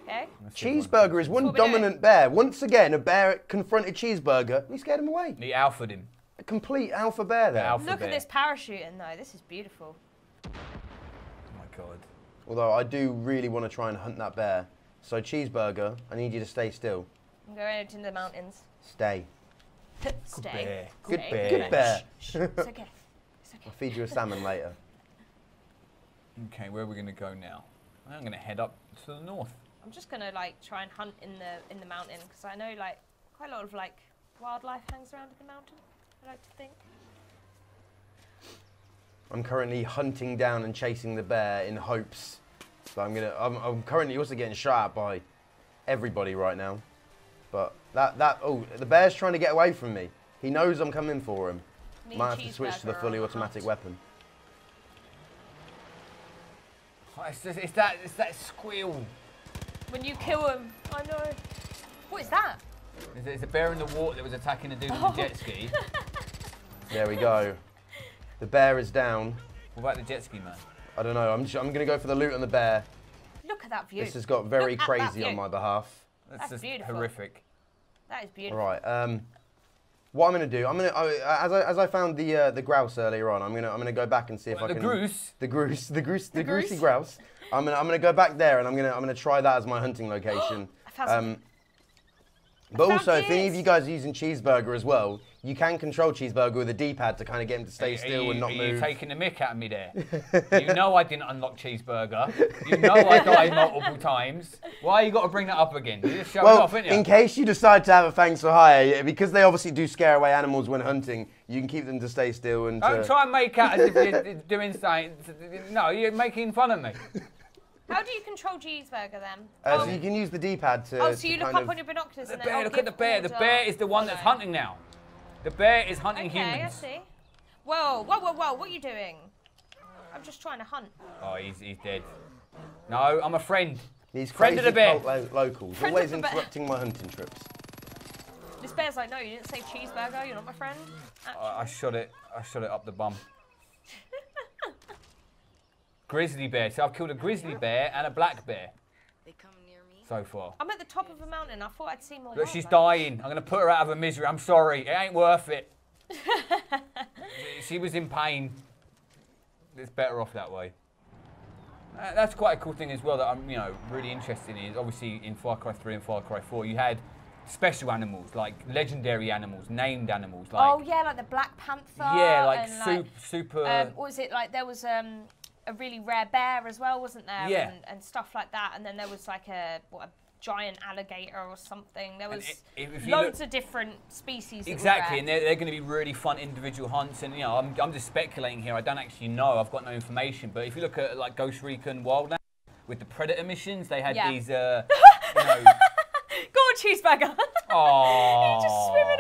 Okay? Let's see if I Cheeseburger is one what doing. dominant bear. Once again, a bear confronted Cheeseburger and he scared him away. He The alphaed him. A complete alpha bear there. alpha Look bear. at this parachuting though. This is beautiful. Oh my god. Although I do really want to try and hunt that bear. So Cheeseburger, I need you to stay still. I'm going into the mountains. Stay. Stay. bear. Good Stay. bear. Good bear. Shh, shh, it's okay. It's okay. I'll feed you a salmon later. Okay, where are we gonna go now? I'm gonna head up to the north. I'm just gonna like try and hunt in the in the mountain because I know like quite a lot of like wildlife hangs around in the mountain. I like to think. I'm currently hunting down and chasing the bear in hopes. So I'm gonna. I'm, I'm currently also getting shot at by everybody right now. But that that oh the bear's trying to get away from me. He knows I'm coming for him. Me Might have to switch to the fully automatic hunt. weapon. Oh, It's, just, it's that it's that squeal. When you kill him, I know. What is that? There's, there's a bear in the water that was attacking a dude with a jet ski. There we go. The bear is down. What about the jet ski man? I don't know. I'm just, I'm gonna go for the loot on the bear. Look at that view. This has got very Look crazy on my behalf. That's, That's just beautiful. horrific. That is beautiful. right. Um, what I'm gonna do? I'm gonna as I as I found the uh, the grouse earlier on. I'm gonna I'm gonna go back and see if Well, I the can. goose. The grouse. The goose. The, The goosey goose? grouse. I'm gonna I'm gonna go back there and I'm gonna I'm gonna try that as my hunting location. I found some- Um, But also, if any of you guys are using Cheeseburger as well, you can control Cheeseburger with a D-pad to kind of get him to stay Are still you, and not are move. you taking the mick out of me there? you know I didn't unlock cheeseburger. You know I died multiple times. Why you got to bring that up again? You're just showing well, off, ain't you? in case you decide to have a thanks for hire, yeah, because they obviously do scare away animals when hunting, you can keep them to stay still and. Don't to- try and make out as if you're doing something. No, you're making fun of me. How do you control cheeseburger then? Uh, oh, so you can use the D-pad to. oh, so you look up of- on your binoculars The and bear, then look at the give bear. The bear is the one that's hunting now. The bear is hunting Okay, I see. Whoa, whoa, whoa, whoa! What are you doing? I'm just trying to hunt. Oh, he's, he's dead. No, I'm a friend. These Friend crazy of the bear. lo- locals, Friend always of the bear. interrupting my hunting trips. This bear's like, no, you didn't say cheeseburger. You're not my friend. I, I shot it. I shot it up the bum. grizzly bear. So I've killed a grizzly bear and a black bear They come near me. so far. I'm at the top of a mountain. I thought I'd see more. Look, she's dying. I'm gonna put her out of her misery. I'm sorry. It ain't worth it. she was in pain. It's better off that way. Uh, that's quite a cool thing as well that I'm, you know, really interested in. Is obviously in Far Cry 3 and Far Cry 4, you had special animals, like legendary animals, named animals, like oh yeah, like the Black Panther. yeah, like, and, super, super. Um, what was it like? There was um, a really rare bear as well, wasn't there? Yeah. And, and stuff like that. And then there was like a what a giant alligator or something. There was i- if you loads look- of different species. Exactly, and they're, they're going to be really fun individual hunts. And you know, I'm, I'm just speculating here. I don't actually know. I've got no information. But if you look at like Ghost Recon Wildlands with the Predator missions, they had Yeah. these, uh, you know, Go on, cheeseburger. oh, Just swimming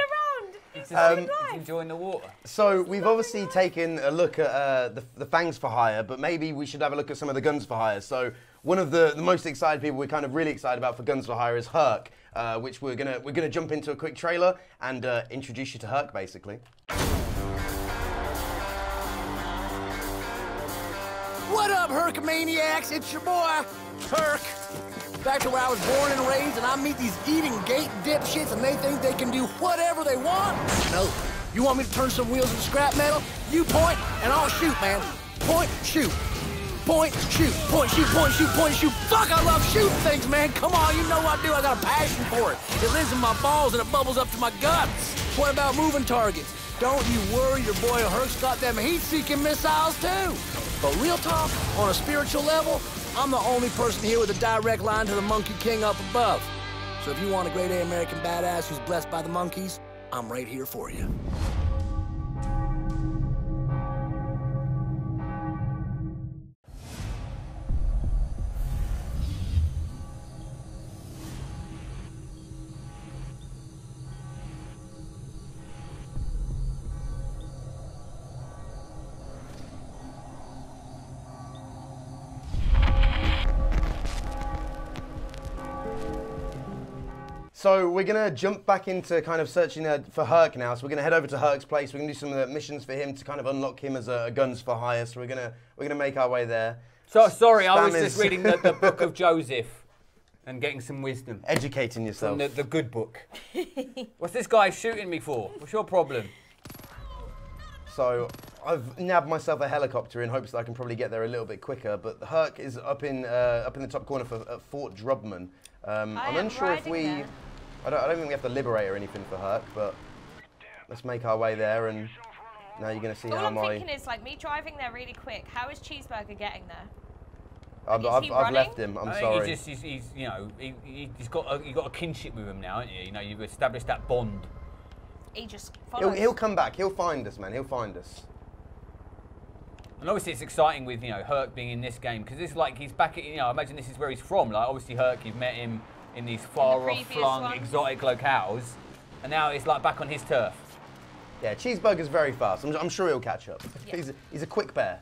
Um, living enjoying the water. So we've obviously taken a look at uh, the, the fangs for hire, but maybe we should have a look at some of the guns for hire. So one of the, the most excited people we're kind of really excited about for guns for hire is Hurk, uh, which we're gonna we're gonna jump into a quick trailer and uh, introduce you to Hurk basically. What up, Hercomaniacs? It's your boy, Hurk. Back to where I was born and raised, and I meet these Eden's Gate dipshits, and they think they can do whatever they want? No. You want me to turn some wheels into scrap metal? You point, and I'll shoot, man. Point, shoot. Point, shoot. Point, shoot, point, shoot, point, shoot. Fuck, I love shooting things, man. Come on, you know I do. I got a passion for it. It lives in my balls, and it bubbles up to my guts. What about moving targets? Don't you worry, your boy Hurk's got them heat-seeking missiles, too. But real talk, on a spiritual level, I'm the only person here with a direct line to the Monkey King up above. So if you want a great A American badass who's blessed by the monkeys, I'm right here for you. So we're gonna jump back into kind of searching uh, for Hurk now. So we're gonna head over to Hurk's place. We're gonna do some of the missions for him to kind of unlock him as a, a guns for hire. So we're gonna we're gonna make our way there. So sorry, I was Spam just reading the, the book of Joseph and getting some wisdom Educating yourself. from the, the good book. What's this guy shooting me for? What's your problem? So I've nabbed myself a helicopter in hopes that I can probably get there a little bit quicker. But Hurk is up in uh, up in the top corner for at Fort Drubman. Um, I I'm am unsure if we. there. I don't, I don't think we have to liberate or anything for Hurk, but let's make our way there. And now you're going to see All how I'm my. thinking is like me driving there really quick. How is Cheeseburger getting there? I've, I've, I've left him. I'm uh, I sorry. He just, he's, he's, you know, he, he- he's got a, you got a kinship with him now, haven't you? You know, you've established that bond. He just He'll, he'll come back. He'll find us, man. He'll find us. And obviously, it's exciting with you know Hurk being in this game because it's like he's back. At, you know, I imagine this is where he's from. Like obviously, Hurk, you've met him in these far off previous flung ones. exotic locales, and now it's like back on his turf. Yeah, Cheeseburger's very fast. I'm, I'm sure he'll catch up. Yeah. He's, a, he's a quick bear.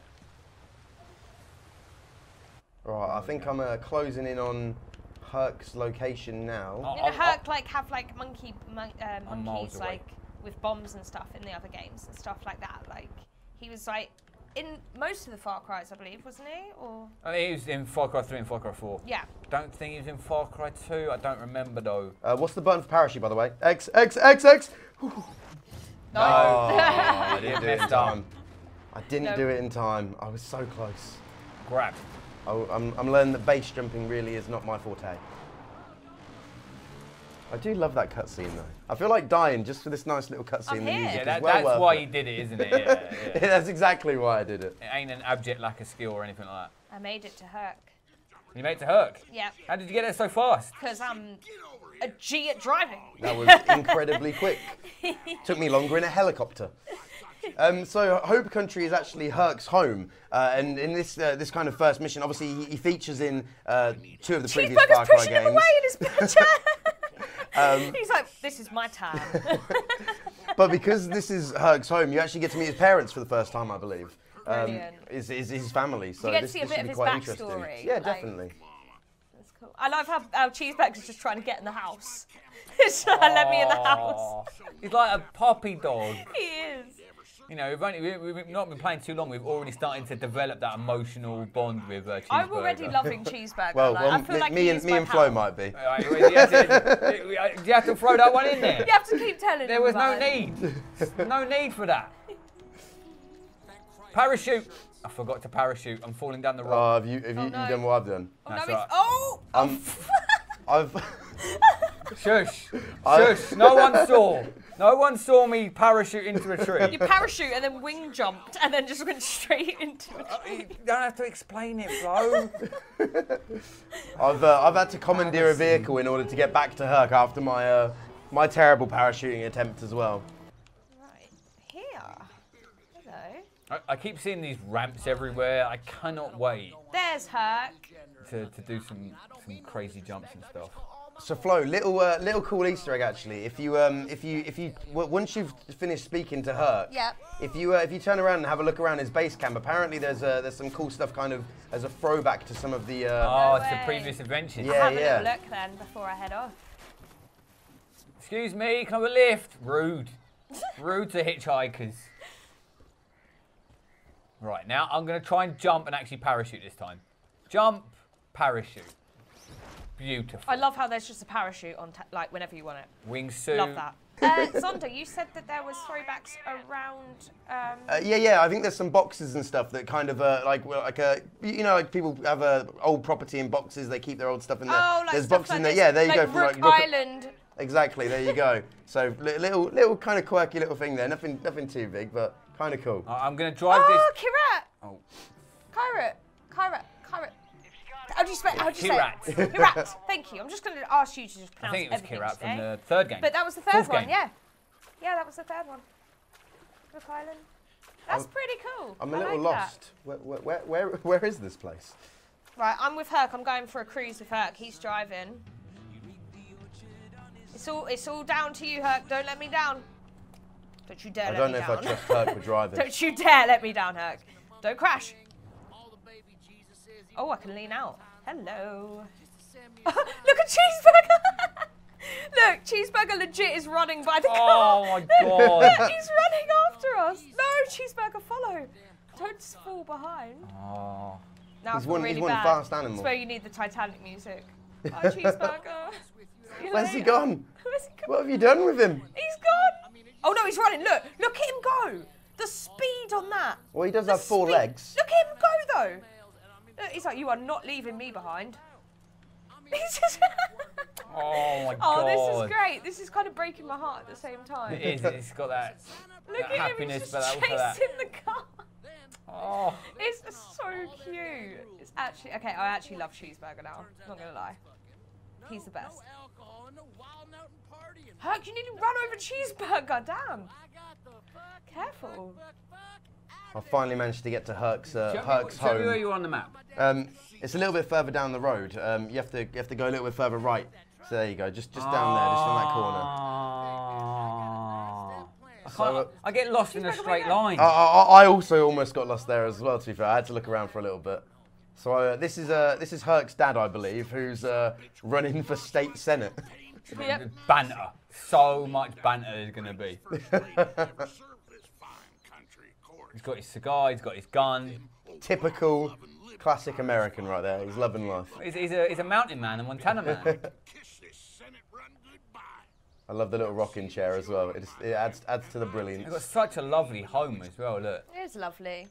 Right, I think I'm uh, closing in on Hurk's location now. Oh. Did I'll- Hurk like have like monkey mon- uh, monkeys like with bombs and stuff in the other games and stuff like that? Like he was like in most of the Far Cry's, I believe, wasn't he? Or I think he was in Far Cry 3 and Far Cry 4. yeah. Don't think he was in Far Cry 2. I don't remember though. Uh, what's the button for parachute, by the way? X, X, X, X! No. Oh, I didn't do it in time. I didn't No. do it in time. I was so close. Grab. I, I'm, I'm learning that base jumping really is not my forte. I do love that cutscene though. I feel like dying just for this nice little cutscene. The music Yeah, that, well that's worth why it. you did it, isn't it? Yeah, yeah. That's exactly why I did it. It ain't an abject lack of skill or anything like that. I made it to Hurk. You made it to Hurk. Yep. How did you get there so fast? Because I'm a G at driving. That was incredibly quick. Took me longer in a helicopter. Um, so Hope County is actually Hurk's home, uh, and in this uh, this kind of first mission, obviously he, he features in uh, two of the previous Far Cheeseburger's Cry pushing him away in his picture. Um, He's like, this is my time. But because this is Hurk's home, you actually get to meet his parents for the first time, I believe. Um, is, is his family. So get to this, see a bit should of be his quite interesting. backstory, Yeah, like- definitely. That's cool. I love how, how Cheeseburger's just trying to get in the house. He's trying to let me in the house. He's like a puppy dog. He is. You know, we've only we- we've not been playing too long. We've already starting to develop that emotional bond with uh, Cheeseburger. I'm already loving Cheeseburger. Well, like, well I feel me, like me and me and Flo might be. All right, well, you, have to, you have to throw that one in there. You have to keep telling There was no it. need. No need for that. Parachute. I forgot to parachute. I'm falling down the rock. Oh, have you have you, Oh, you no. done what I've done? Oh, That's he's, right. oh! Um, I've Shush. I- Shush. No one saw. No one saw me parachute into a tree. You parachute and then wing jumped and then just went straight into it. You don't have to explain it, bro. I've uh, I've had to commandeer a vehicle in order to get back to Hurk after my uh, my terrible parachuting attempt as well. Right, here. Hello. I, I keep seeing these ramps everywhere. I cannot wait There's Hurk. to, to do some, some crazy jumps and stuff. So Flo, little uh, little cool Easter egg actually. If you um if you if you w- once you've finished speaking to Hurk, Yep. If you uh, if you turn around and have a look around his base camp, apparently there's uh, there's some cool stuff kind of as a throwback to some of the. Uh, Oh, it's the way. previous adventures. Yeah. Have a little look then before I head off. Excuse me, can I have a lift? Rude. Rude to hitchhikers. Right, now I'm going to try and jump and actually parachute this time. Jump, parachute. Beautiful. I love how there's just a parachute on, ta- like whenever you want it. Wingsuit. Love that. Uh, Zonda, you said that there was throwbacks around. Um, Uh, yeah, yeah. I think there's some boxes and stuff that kind of uh, like well, like uh, you know like people have uh, old property in boxes. They keep their old stuff in there. oh, like there's boxes like in there. Yeah, there you like go. For Rook like Rook- Island. Exactly. There you go. So little little kind of quirky little thing there. Nothing nothing too big, but kind of cool. I- I'm going to drive this. Oh, this. Kirat! Oh. Kyrat! Kyrat! Kyrat! How do you spell? How do you Kirat. say it? Kirat. Thank you. I'm just going to ask you to just I think it was everything Kirat today. from the third game. But that was the third Fourth one, game. yeah. Yeah, that was the third one. Rook Island. That's I'm- pretty cool. I'm a I little like lost. Where, where, where, where, where is this place? Right, I'm with Hurk. I'm going for a cruise with Hurk. He's driving. It's all it's all down to you, Hurk. Don't let me down. Don't you dare I let don't me know if down. I trust Hurk with driving. Don't you dare let me down, Hurk. Don't crash. Oh, I can lean out. Hello. Look at Cheeseburger. Look, Cheeseburger legit is running by the oh car. Oh my God. look, he's running after us. No, Cheeseburger, follow. Don't fall behind. Oh. Now He's I feel one- really he's one bad. fast animal. It's where you need the Titanic music. Bye, oh, Cheeseburger. See you Where's he later. gone? Where's he gone? What have you done with him? He's gone. Oh no, he's running. Look, look at him go. The speed on that. Well, he does The have four speed- legs. Look at him go though. Look, he's like, you are not leaving me behind. He's just. Oh my god. oh, this is great. This is kind of breaking my heart at the same time. It is. It's got that, Look that at him, he's just also that. chasing the car. Oh. It's so cute. It's actually okay. I actually love cheeseburger now. Not gonna lie, he's the best. Hurk, you need to run over cheeseburger. Damn. Careful. I finally managed to get to Hurk's, uh, Show me, Hurk's show me where home. you are on the map. Um, it's a little bit further down the road. Um, you have to you have to go a little bit further right. So there you go, just just down there, just on that corner. Ah. I, So, uh, I get lost in a straight line. I, I, I also almost got lost there as well. To be fair, I had to look around for a little bit. So uh, this is uh, this is Hurk's dad, I believe, who's uh, running for state senate. Yep. Banter. So much banter there's going to be. He's got his cigar, he's got his gun. Typical, classic American right there. He's loving life. He's, he's, a, he's a mountain man, a Montana man. I love the little rocking chair as well. It, just, it adds adds to the He's got such a lovely home as well, look. It is lovely.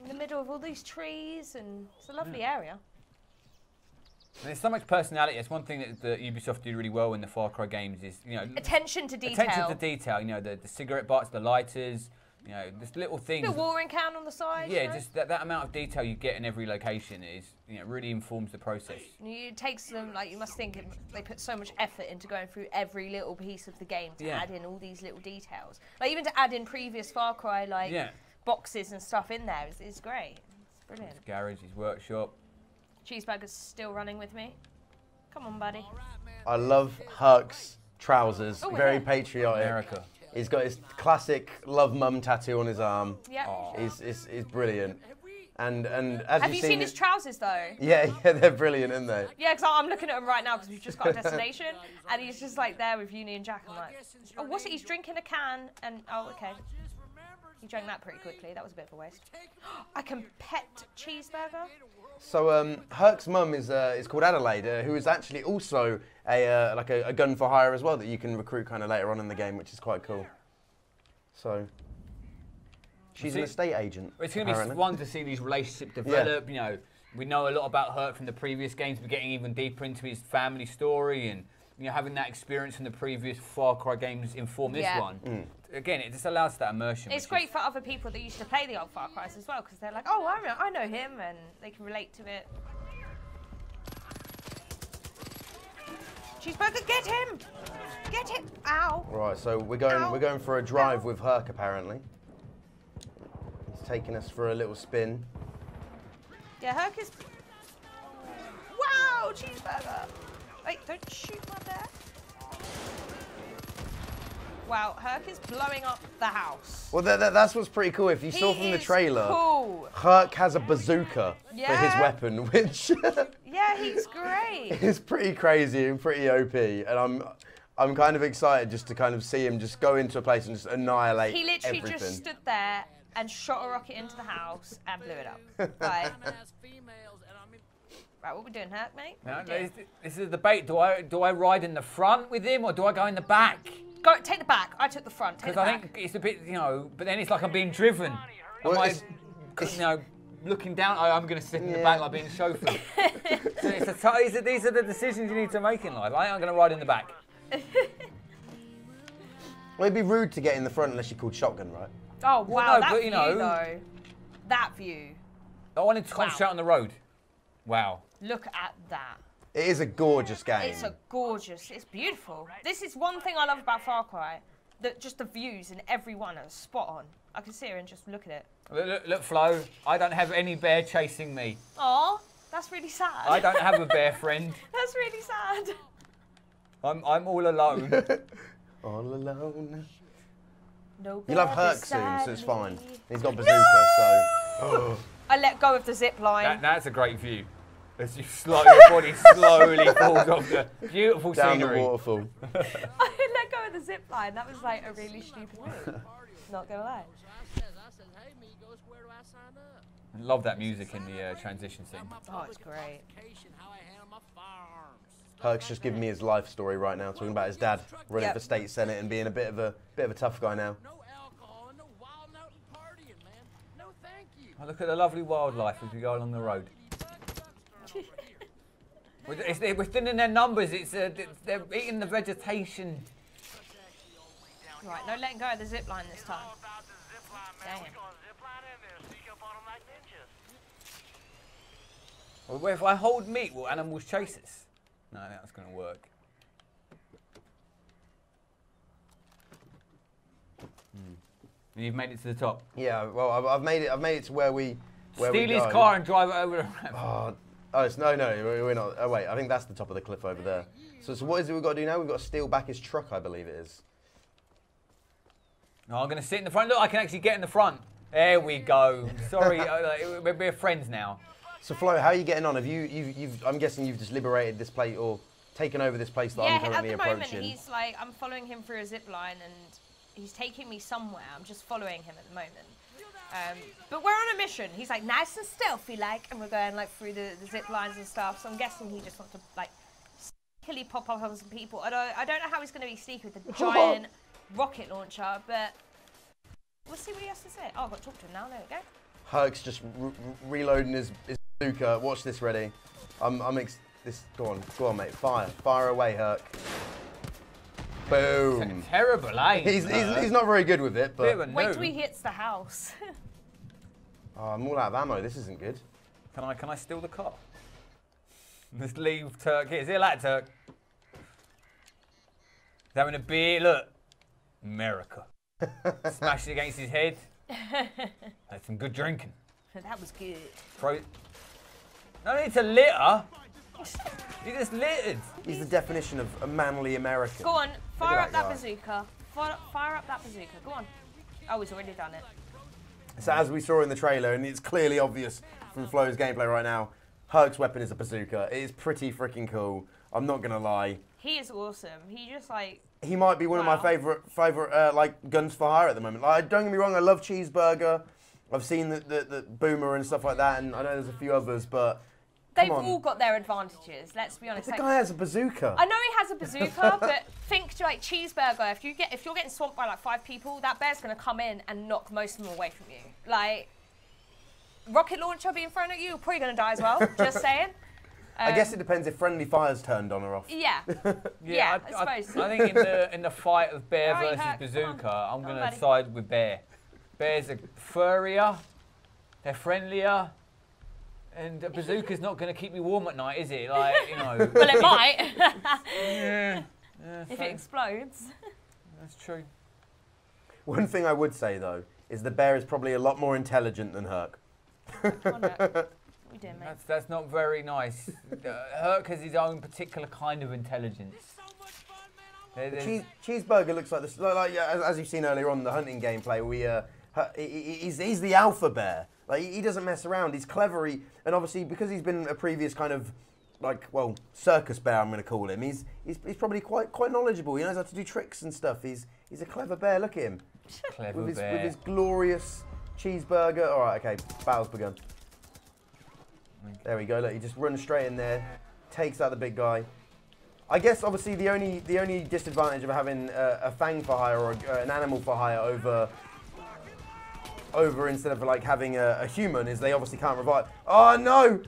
In the middle of all these trees, and it's a lovely area. There's so much personality. It's one thing that, that Ubisoft do really well in the Far Cry games is you know Attention to detail. attention to detail. You know the, the cigarette butts, the lighters, you know just little things. The watering can on the side. yeah, you know? just that, that amount of detail you get in every location is you know really informs the process. It takes them like you must think it, they put so much effort into going through every little piece of the game to Yeah. add in all these little details. Like even to add in previous Far Cry like Yeah. boxes and stuff in there is, is great. It's brilliant. Garage, his workshop. Cheeseburger's still running with me. Come on, buddy. I love Hurk's trousers. Oh, Very yeah. patriotic. America. He's got his classic love mum tattoo on his arm. Yeah. He's, he's, he's brilliant. And and as Have you've you seen his trousers though? Yeah, yeah, they're brilliant, aren't they? Yeah, because I'm looking at him right now because we've just got a destination, and he's just like there with Uni and Jack. I'm like, oh, what's it? He's drinking a can, and oh, okay. He drank that pretty quickly. That was a bit of a waste. I can pet cheeseburger. So um, Hurk's mum is uh, is called Adelaide, uh, who is actually also a uh, like a, a gun for hire as well that you can recruit kind of later on in the game, which is quite cool. So she's an estate agent. It's going to be fun to see these relationships develop. You know, we know a lot about Hurk from the previous games, but getting even deeper into his family story and you know having that experience from the previous Far Cry games inform this Yeah. one. Mm. Again, it just allows that immersion. It's which great is- for other people that used to play the old Far Cry's as well because they're like, oh, I know, I know him, and they can relate to it. Cheeseburger, get him! Get him! Ow! Right, so we're going Ow. we're going for a drive Ow. with Hurk apparently. He's taking us for a little spin. Yeah, Hurk is. Wow, cheeseburger! Wait, don't shoot my bear. Wow, Hurk is blowing up the house. Well, that, that, that's what's pretty cool. If you He saw from the trailer, Cool. Hurk has a bazooka for his weapon, which Yeah, he's great. is pretty crazy and pretty OP. And I'm I'm kind of excited just to kind of see him just go into a place and just annihilate He literally everything. just stood there and shot a rocket into the house and blew it up. Right, Ass females, and I mean, right what we doing, Hurk, mate? No, no, doing? this, this is the debate. Do I do I ride in the front with him or do I go in the back? Go, take the back. I took the front. Because I back. think it's a bit, you know, but then it's like I'm being driven. Well, Am I, it's- 'cause, you know, looking down? I, I'm going to sit in the back like being chauffeured. so it's a t- these, are, these are the decisions you need to make in life. I am going to ride in the back. Well, it'd be rude to get in the front unless you're called shotgun, right? Oh Well, wow, no, that but, view you know- though. That view. I wanted to concentrate Wow. on the road. Wow. Look at that. It is a gorgeous game. It's a gorgeous. It's beautiful. This is one thing I love about Far Cry. That just the views in every one are spot on. I can sit here and just look at it. Look, look, look, Flo, I don't have any bear chasing me. Aw, that's really sad. I don't have a bear friend. that's really sad. I'm, I'm all alone. All alone. No You'll have bear Hurk soon, so it's fine. He's got bazooka, so. I let go of the zip line. that, that's a great view. As you slow, your body slowly falls off the beautiful Down the scenery. waterfall. I let go of the zip line. That was like a really stupid move. Not gonna lie. I says, I says, hey, Migos, where do I sign up? Love that music in the uh, transition scene. Oh, it's great. Application, how I handle my firearms. Hurk's just giving me his life story right now, talking about his dad running Yep. for state senate and being a bit of a bit of a tough guy now. No alcohol and no wild out and partying, man. No, thank you. Oh, look at the lovely wildlife as we go along the road. With- it's- they're thinning their numbers, it's uh, they're eating the vegetation. Right, no letting go of the zip line this time. Damn. Well, if I hold meat, will animals chase us? No, I think that's going to work. Hmm. You've made it to the top. Yeah, well, I've, I've made it. I've made it to where we. Where Steal we his go. car and drive it over the ramp. Oh, oh, it's no, no, we- we're not. Oh wait, I think that's the top of the cliff over there. So, so what is it we've got to do now? We've got to steal back his truck, I believe it is. No, I'm going to sit in the front. Look, I can actually get in the front. There we go. Sorry, uh, we're, we're friends now. So, Flo, how are you getting on? Have you, you've, you've, I'm guessing you've just liberated this place or taken over this place that yeah, I'm currently at currently the moment approaching. he's like I'm following him through a zip line and he's taking me somewhere. I'm just following him at the moment. Um, but we're on a mission. He's like nice and stealthy, like, and we're going like through the, the zip lines and stuff. So I'm guessing he just wants to like sneakily pop up on some people. I don't, I don't know how he's going to be sneaky with the giant rocket launcher, but we'll see what he has to say. Oh, I've got to talk to him now. There we go. Hurk's just re- re- reloading his, his bazooka. Watch this, ready? I'm, I'm ex- this. Go on, go on, mate. Fire, fire away, Hurk. Boom. Terrible aim. He's, he's, he's not very good with it, but Wait noob. till he hits the house. oh, I'm all out of ammo. This isn't good. Can I can I steal the car? Just leave Turk here. See you later, Turk. He's having a beer. Look, America. Smashed it against his head. Had some good drinking. that was good. Throw. No need to litter. You just littered. He's the definition of a manly American. Go on, fire at up that that guy. bazooka. Fire, fire up that bazooka. Go on. Oh, he's already done it. So as we saw in the trailer, and it's clearly obvious from Flo's gameplay right now, Hurk's weapon is a bazooka. It is pretty freaking cool. I'm not gonna lie. He is awesome. He just like He might be one of my favorite favorite uh, like guns for hire at the moment. Like, don't get me wrong, I love Cheeseburger. I've seen the, the, the Boomer and stuff like that, and I know there's a few others, but they've on. all got their advantages. Let's be honest. the Like, guy has a bazooka. I know he has a bazooka, but think to like cheeseburger. If you get if you're getting swamped by like five people, that bear's gonna come in and knock most of them away from you. Like rocket launcher being thrown at you, you're probably gonna die as well. just saying. I guess Um, it depends if friendly fire's turned on or off. Yeah. Yeah, I I, suppose. I think in the in the fight of Bear Alright, versus Hurk. Bazooka, I'm gonna buddy. side with Bear. Bears are furrier, they're friendlier, and a bazooka's not gonna keep me warm at night, is it? Like you know. well, it might yeah, yeah, if it explodes. that's true. One thing I would say though is the bear is probably a lot more intelligent than Hurk. Come on, Hurk. What you doing, mate? That's that's not very nice. uh, Hurk has his own particular kind of intelligence. There- Cheese, cheeseburger looks like this, like, like as, as you've seen earlier on the hunting gameplay. We, uh, hu- he- he- he's, he's the alpha bear. Like he, he doesn't mess around. He's clever. He, and obviously because he's been a previous kind of like well circus bear, I'm going to call him. He's, he's he's probably quite quite knowledgeable. He knows how to do tricks and stuff. He's he's a clever bear. Look at him clever with his bear. with his glorious cheeseburger. All right, okay, battle's begun. There we go. Look, he just runs straight in there, takes out the big guy. I guess obviously the only the only disadvantage of having uh, a fang for hire or a, an animal for hire over over instead of like having a, a human is they obviously can't revive. Oh no!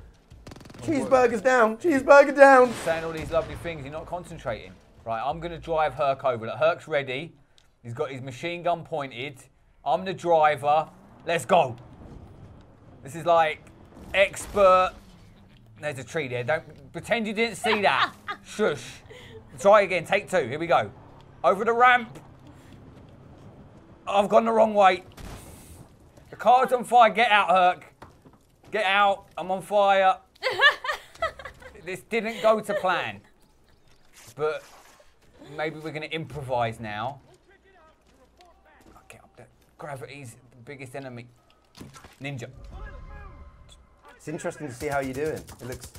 Cheeseburger's down. Cheeseburger down. saying all these lovely things, you're not concentrating. Right, I'm going to drive Hurk over. Look, Hurk's ready. He's got his machine gun pointed. I'm the driver. Let's go. This is like expert. There's a tree there. Don't pretend you didn't see that. Shush. Try again. Take two. Here we go. Over the ramp. I've gone the wrong way. The car's on fire. Get out, Hurk. Get out. I'm on fire. this didn't go to plan. But maybe we're going to improvise now. Get up there. Gravity's the biggest enemy. Ninja. It's interesting to see how you're doing. It looks.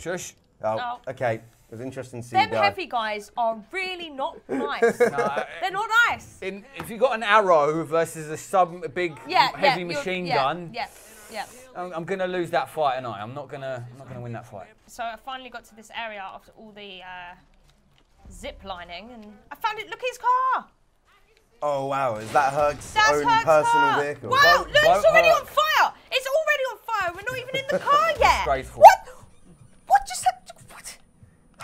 Shush. Oh, Oh. okay. It was interesting to see Them you heavy guys are really not nice. No, uh, They're not nice. in, if you got an arrow versus a sub a big Yeah, heavy yeah, machine yeah, gun, Yeah, yeah. I'm, I'm gonna lose that fight tonight. I'm not gonna I'm not gonna win that fight. So I finally got to this area after all the uh, zip lining, and I found it. Look at his car. Oh wow, is that Hurk's That's own Hurk's personal car. vehicle? Wow, Vote- look, it's already Hurk. on fire. It's already on fire. We're not even in the car yet. Disgraceful. What? What just happened? What?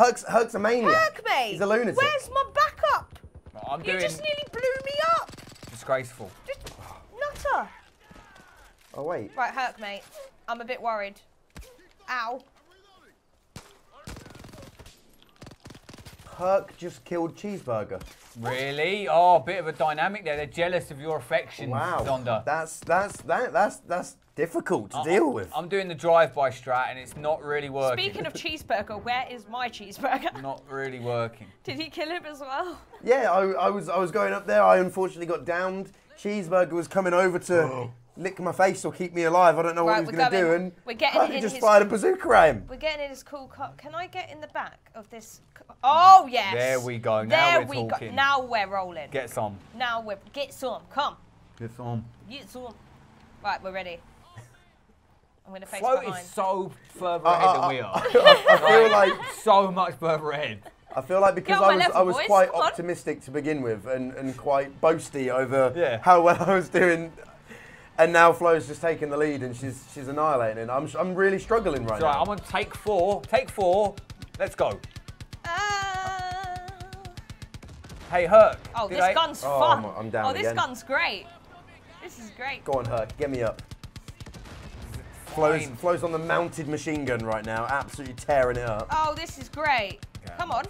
Hurk's, Hurk's a maniac. Hurk, mate. He's a lunatic. Where's my backup? I'm You just nearly blew me up. disgraceful. Just nutter. Oh wait. Right, Hurk, mate. I'm a bit worried. Ow. Hurk just killed Cheeseburger. Really? Oh, a bit of a dynamic there. They're jealous of your affection, Wow. Zonda. That's that's that that's that's difficult to I- deal with. I'm doing the drive-by strat, and it's not really working. Speaking of cheeseburger, where is my cheeseburger? not really working. Did he kill him as well? yeah, I, I was I was going up there. I unfortunately got downed. Cheeseburger was coming over to oh. Lick my face or keep me alive. I don't know what Right, he was we're going to do. And we're getting Hurk in just his- fired a bazooka at him. We're getting in his cool car. Can I get in the back of this? Oh yes. There we go. Now There we're we talking. go. Now we're rolling. Get some. now we're get some. Come. Get some. Get some. Right, we're ready. I'm gonna face Flo behind. is so further Uh, ahead uh, than uh, we are. I feel like so much further ahead. I feel like because I was level, I was boys, quite come on. optimistic to begin with and, and quite boasty over Yeah. how well I was doing. And now Flo's just taking the lead and she's she's annihilating. I'm I'm really struggling right It's all right, now. I'm on take four. Take four. Let's go. Ah. Hey, Hurk. oh, this I- gun's Oh, fun. I'm- I'm down oh, this again. gun's great. This is great. Go on, Hurk, get me up. Flo's, Flo's on the mounted machine gun right now, absolutely tearing it up. Oh, this is great. Okay. Come on.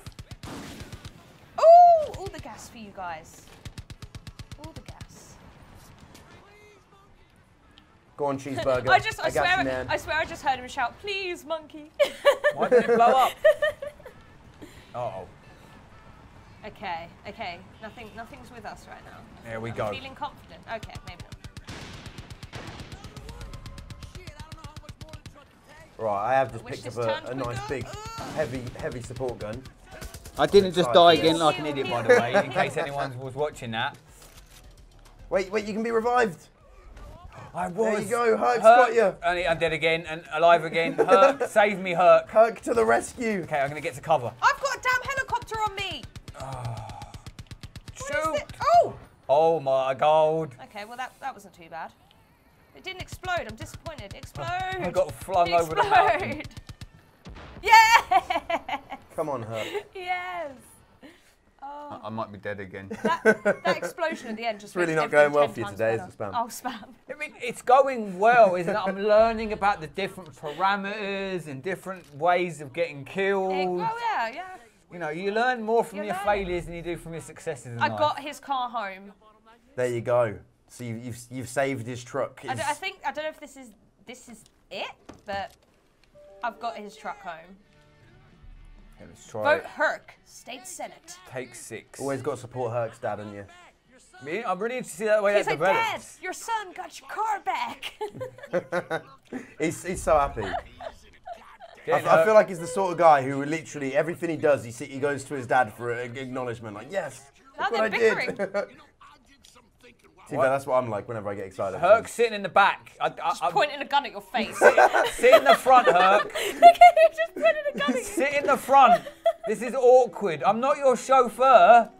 Oh, all the gas for you guys. Go on, cheeseburger. I just, I, got swear, you, man. I swear, I just heard him shout, "Please, monkey." Why did it blow up? Uh-oh. okay, okay. Nothing, nothing's with us right now. There we I'm go. Feeling confident. Okay, maybe not. Right, I have just Wish picked up a, a nice big, heavy, heavy support gun. I didn't just die die again again like an idiot, by the way, in case anyone was watching that. Wait, wait, you can be revived. I was. There you go, Hurk's got you. And I'm dead again and alive again. Hurk, save me, Hurk. Hurk to the rescue. Okay, I'm gonna get to cover. I've got a damn helicopter on me. Ah, what is Shoot! it? Oh. Oh my god. Okay, well that that wasn't too bad. It didn't explode. I'm disappointed. Explode. I got flung over the Explode. mountain. Yeah. Come on, Hurk. yes. Oh. I, I might be dead again. That, that explosion at the end just really not going well for you times today, is better. it, Spam? Oh, spam. I mean, it's going well, isn't it? I'm learning about the different parameters and different ways of getting killed. It- well, yeah, yeah. You know, you learn more from You're your learning. failures than you do from your successes in I life. got his car home. There you go. So you've, you've, you've saved his truck. I, I think I don't know if this is this is it, but I've got his truck home. Okay, let's try Vote it. Hurk, State Senate. Take six. Always got to support Hurk's dad, haven't you? Me? I'm really interested to see that way He's that like, Dad, your son got your car back. He's, he's so happy. I, I feel like he's the sort of guy who literally everything he does, he, see- he goes to his dad for an acknowledgement. Like, yes, Now look what I they're did. bickering. See, but that's what I'm like whenever I get excited. Hurk's sitting in the back. I, I, Just I- pointing a gun at your face. sit in the front, Hurk. Look at him just pointing a gun at you. Sit in the front. This is awkward. I'm not your chauffeur.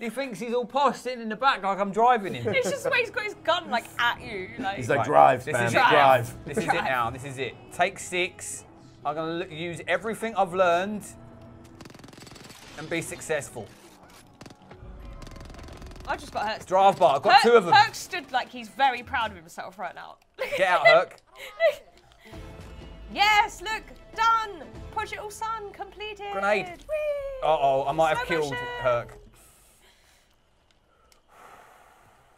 He thinks he's all posh sitting in the back like I'm driving him. It's just the way he's got his gun like at you. Like, He's like, Right, drive, this Spam, is it drive. This is it now. This is it. Take six. I'm going to use everything I've learned and be successful. I just got hurt. Drive bar. I've got two of them. Hurk stood like he's very proud of himself right now. Get out, Hurk. yes, look, done. Project Sun completed. Grenade. Whee! Uh oh, I might have Slow killed motion. Hurk.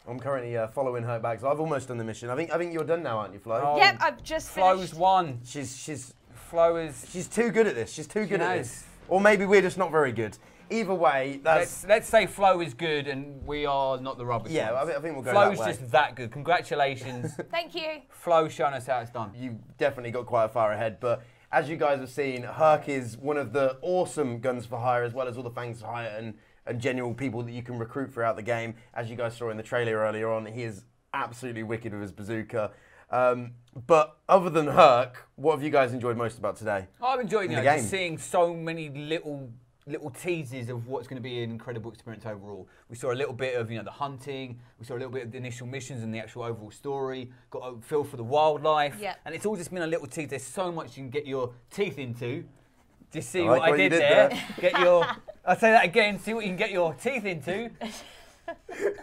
I'm currently uh, following her back, so I've almost done the mission. I think I think you're done now, aren't you, Flo? Oh. Yep, I've just Flo's finished. one. She's she's Flo is. she's too good at this. She's too good at this. Or maybe we're just not very good. Either way, that's Let's, let's say Flo is good and we are not the rubbish. yeah. I think, I think we'll go Flo's that way. just that good. Congratulations. Thank you. Flo shown us how it's done. you definitely got quite far ahead. But as you guys have seen, Hurk is one of the awesome guns for hire, as well as all the fangs for hire and, and genuine people that you can recruit throughout the game. As you guys saw in the trailer earlier on, he is absolutely wicked with his bazooka. Um, but other than Hurk, what have you guys enjoyed most about today? I've enjoyed you the know, game. just seeing so many little little teases of what's going to be an incredible experience overall. We saw a little bit of you know the hunting, we saw a little bit of the initial missions and the actual overall story. Got a feel for the wildlife, Yeah. and it's all just been a little tease. There's so much you can get your teeth into. Just see I what like I what you did, did there. there. Get your. I'll say that again. See what you can get your teeth into.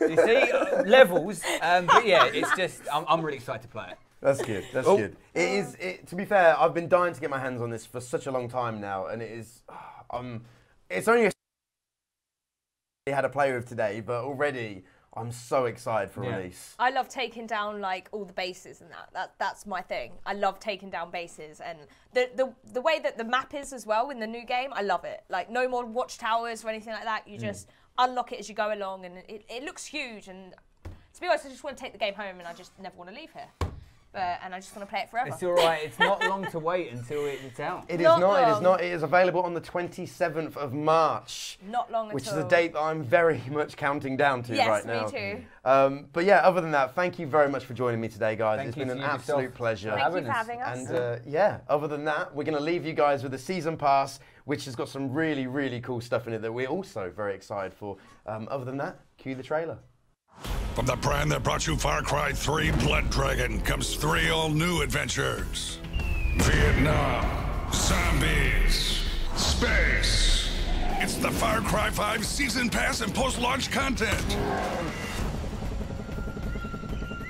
you see Uh, levels, um, but yeah, it's just I'm, I'm really excited to play it. That's good. That's Oh. good. It is. It, to be fair, I've been dying to get my hands on this for such a long time now, and it is. Um, it's only a had a play with today, but already I'm so excited for Yeah. release. I love taking down like all the bases and that. That that's my thing. I love taking down bases and the the the way that the map is as well in the new game. I love it. Like no more watchtowers or anything like that. You mm. just unlock it as you go along, and it, it looks huge. And to be honest, I just want to take the game home, and I just never want to leave here. But and I just want to play it forever. It's all right. It's not long to wait until it's out. It is Not not. It is not. It is available on the 27th of March. Not long Which at is a date that I'm very much counting down to Yes, right me now. too. Um, but yeah, other than that, thank you very much for joining me today, guys. Thank it's you been an to absolute yourself. pleasure. Thank you for having us. And uh, yeah, other than that, we're going to leave you guys with a season pass, which has got some really, really cool stuff in it that we're also very excited for. Um, other than that, cue the trailer. From the brand that brought you Far Cry 3 Blood Dragon comes three all new adventures Vietnam, zombies, space. It's the Far Cry 5 Season Pass and post launch content.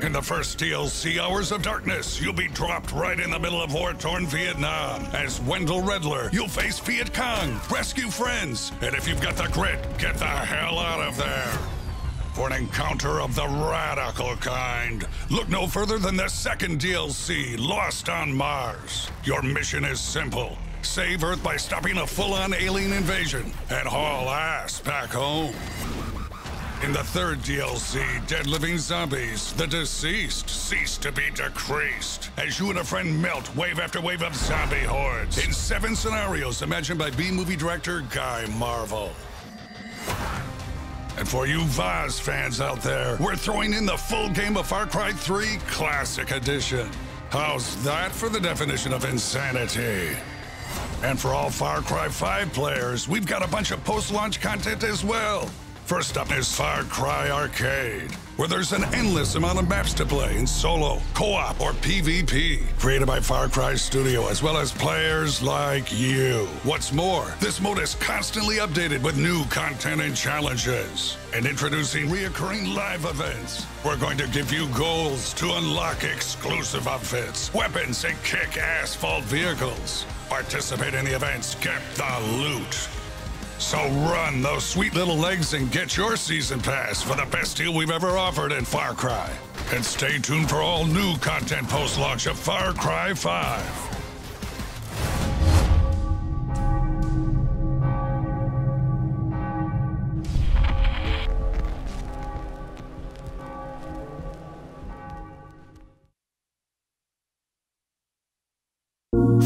In the first DLC, Hours of Darkness, you'll be dropped right in the middle of war-torn Vietnam. As Wendell Redler, you'll face Viet Cong, rescue friends, and if you've got the grit, get the hell out of there. For an encounter of the radical kind, look no further than the second DLC, Lost on Mars. Your mission is simple. Save Earth by stopping a full-on alien invasion and haul ass back home. In the third DLC, Dead Living Zombies, the deceased cease to be decreased. As you and a friend melt wave after wave of zombie hordes in seven scenarios imagined by B movie director Guy Marvel. And for you Vaas fans out there, we're throwing in the full game of Far Cry 3 Classic Edition. How's that for the definition of insanity? And for all Far Cry 5 players, we've got a bunch of post launch content as well. First up is Far Cry Arcade, where there's an endless amount of maps to play in solo, co op, or PvP. Created by Far Cry Studio, as well as players like you. What's more, this mode is constantly updated with new content and challenges. And introducing reoccurring live events. We're going to give you goals to unlock exclusive outfits, weapons, and kick-ass asphalt vehicles. Participate in the events, get the loot. So run those sweet little legs and get your season pass for the best deal we've ever offered in Far Cry. And stay tuned for all new content post-launch of Far Cry 5.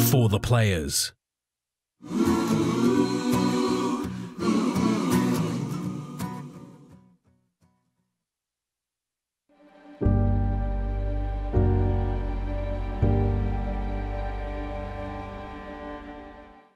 For the players.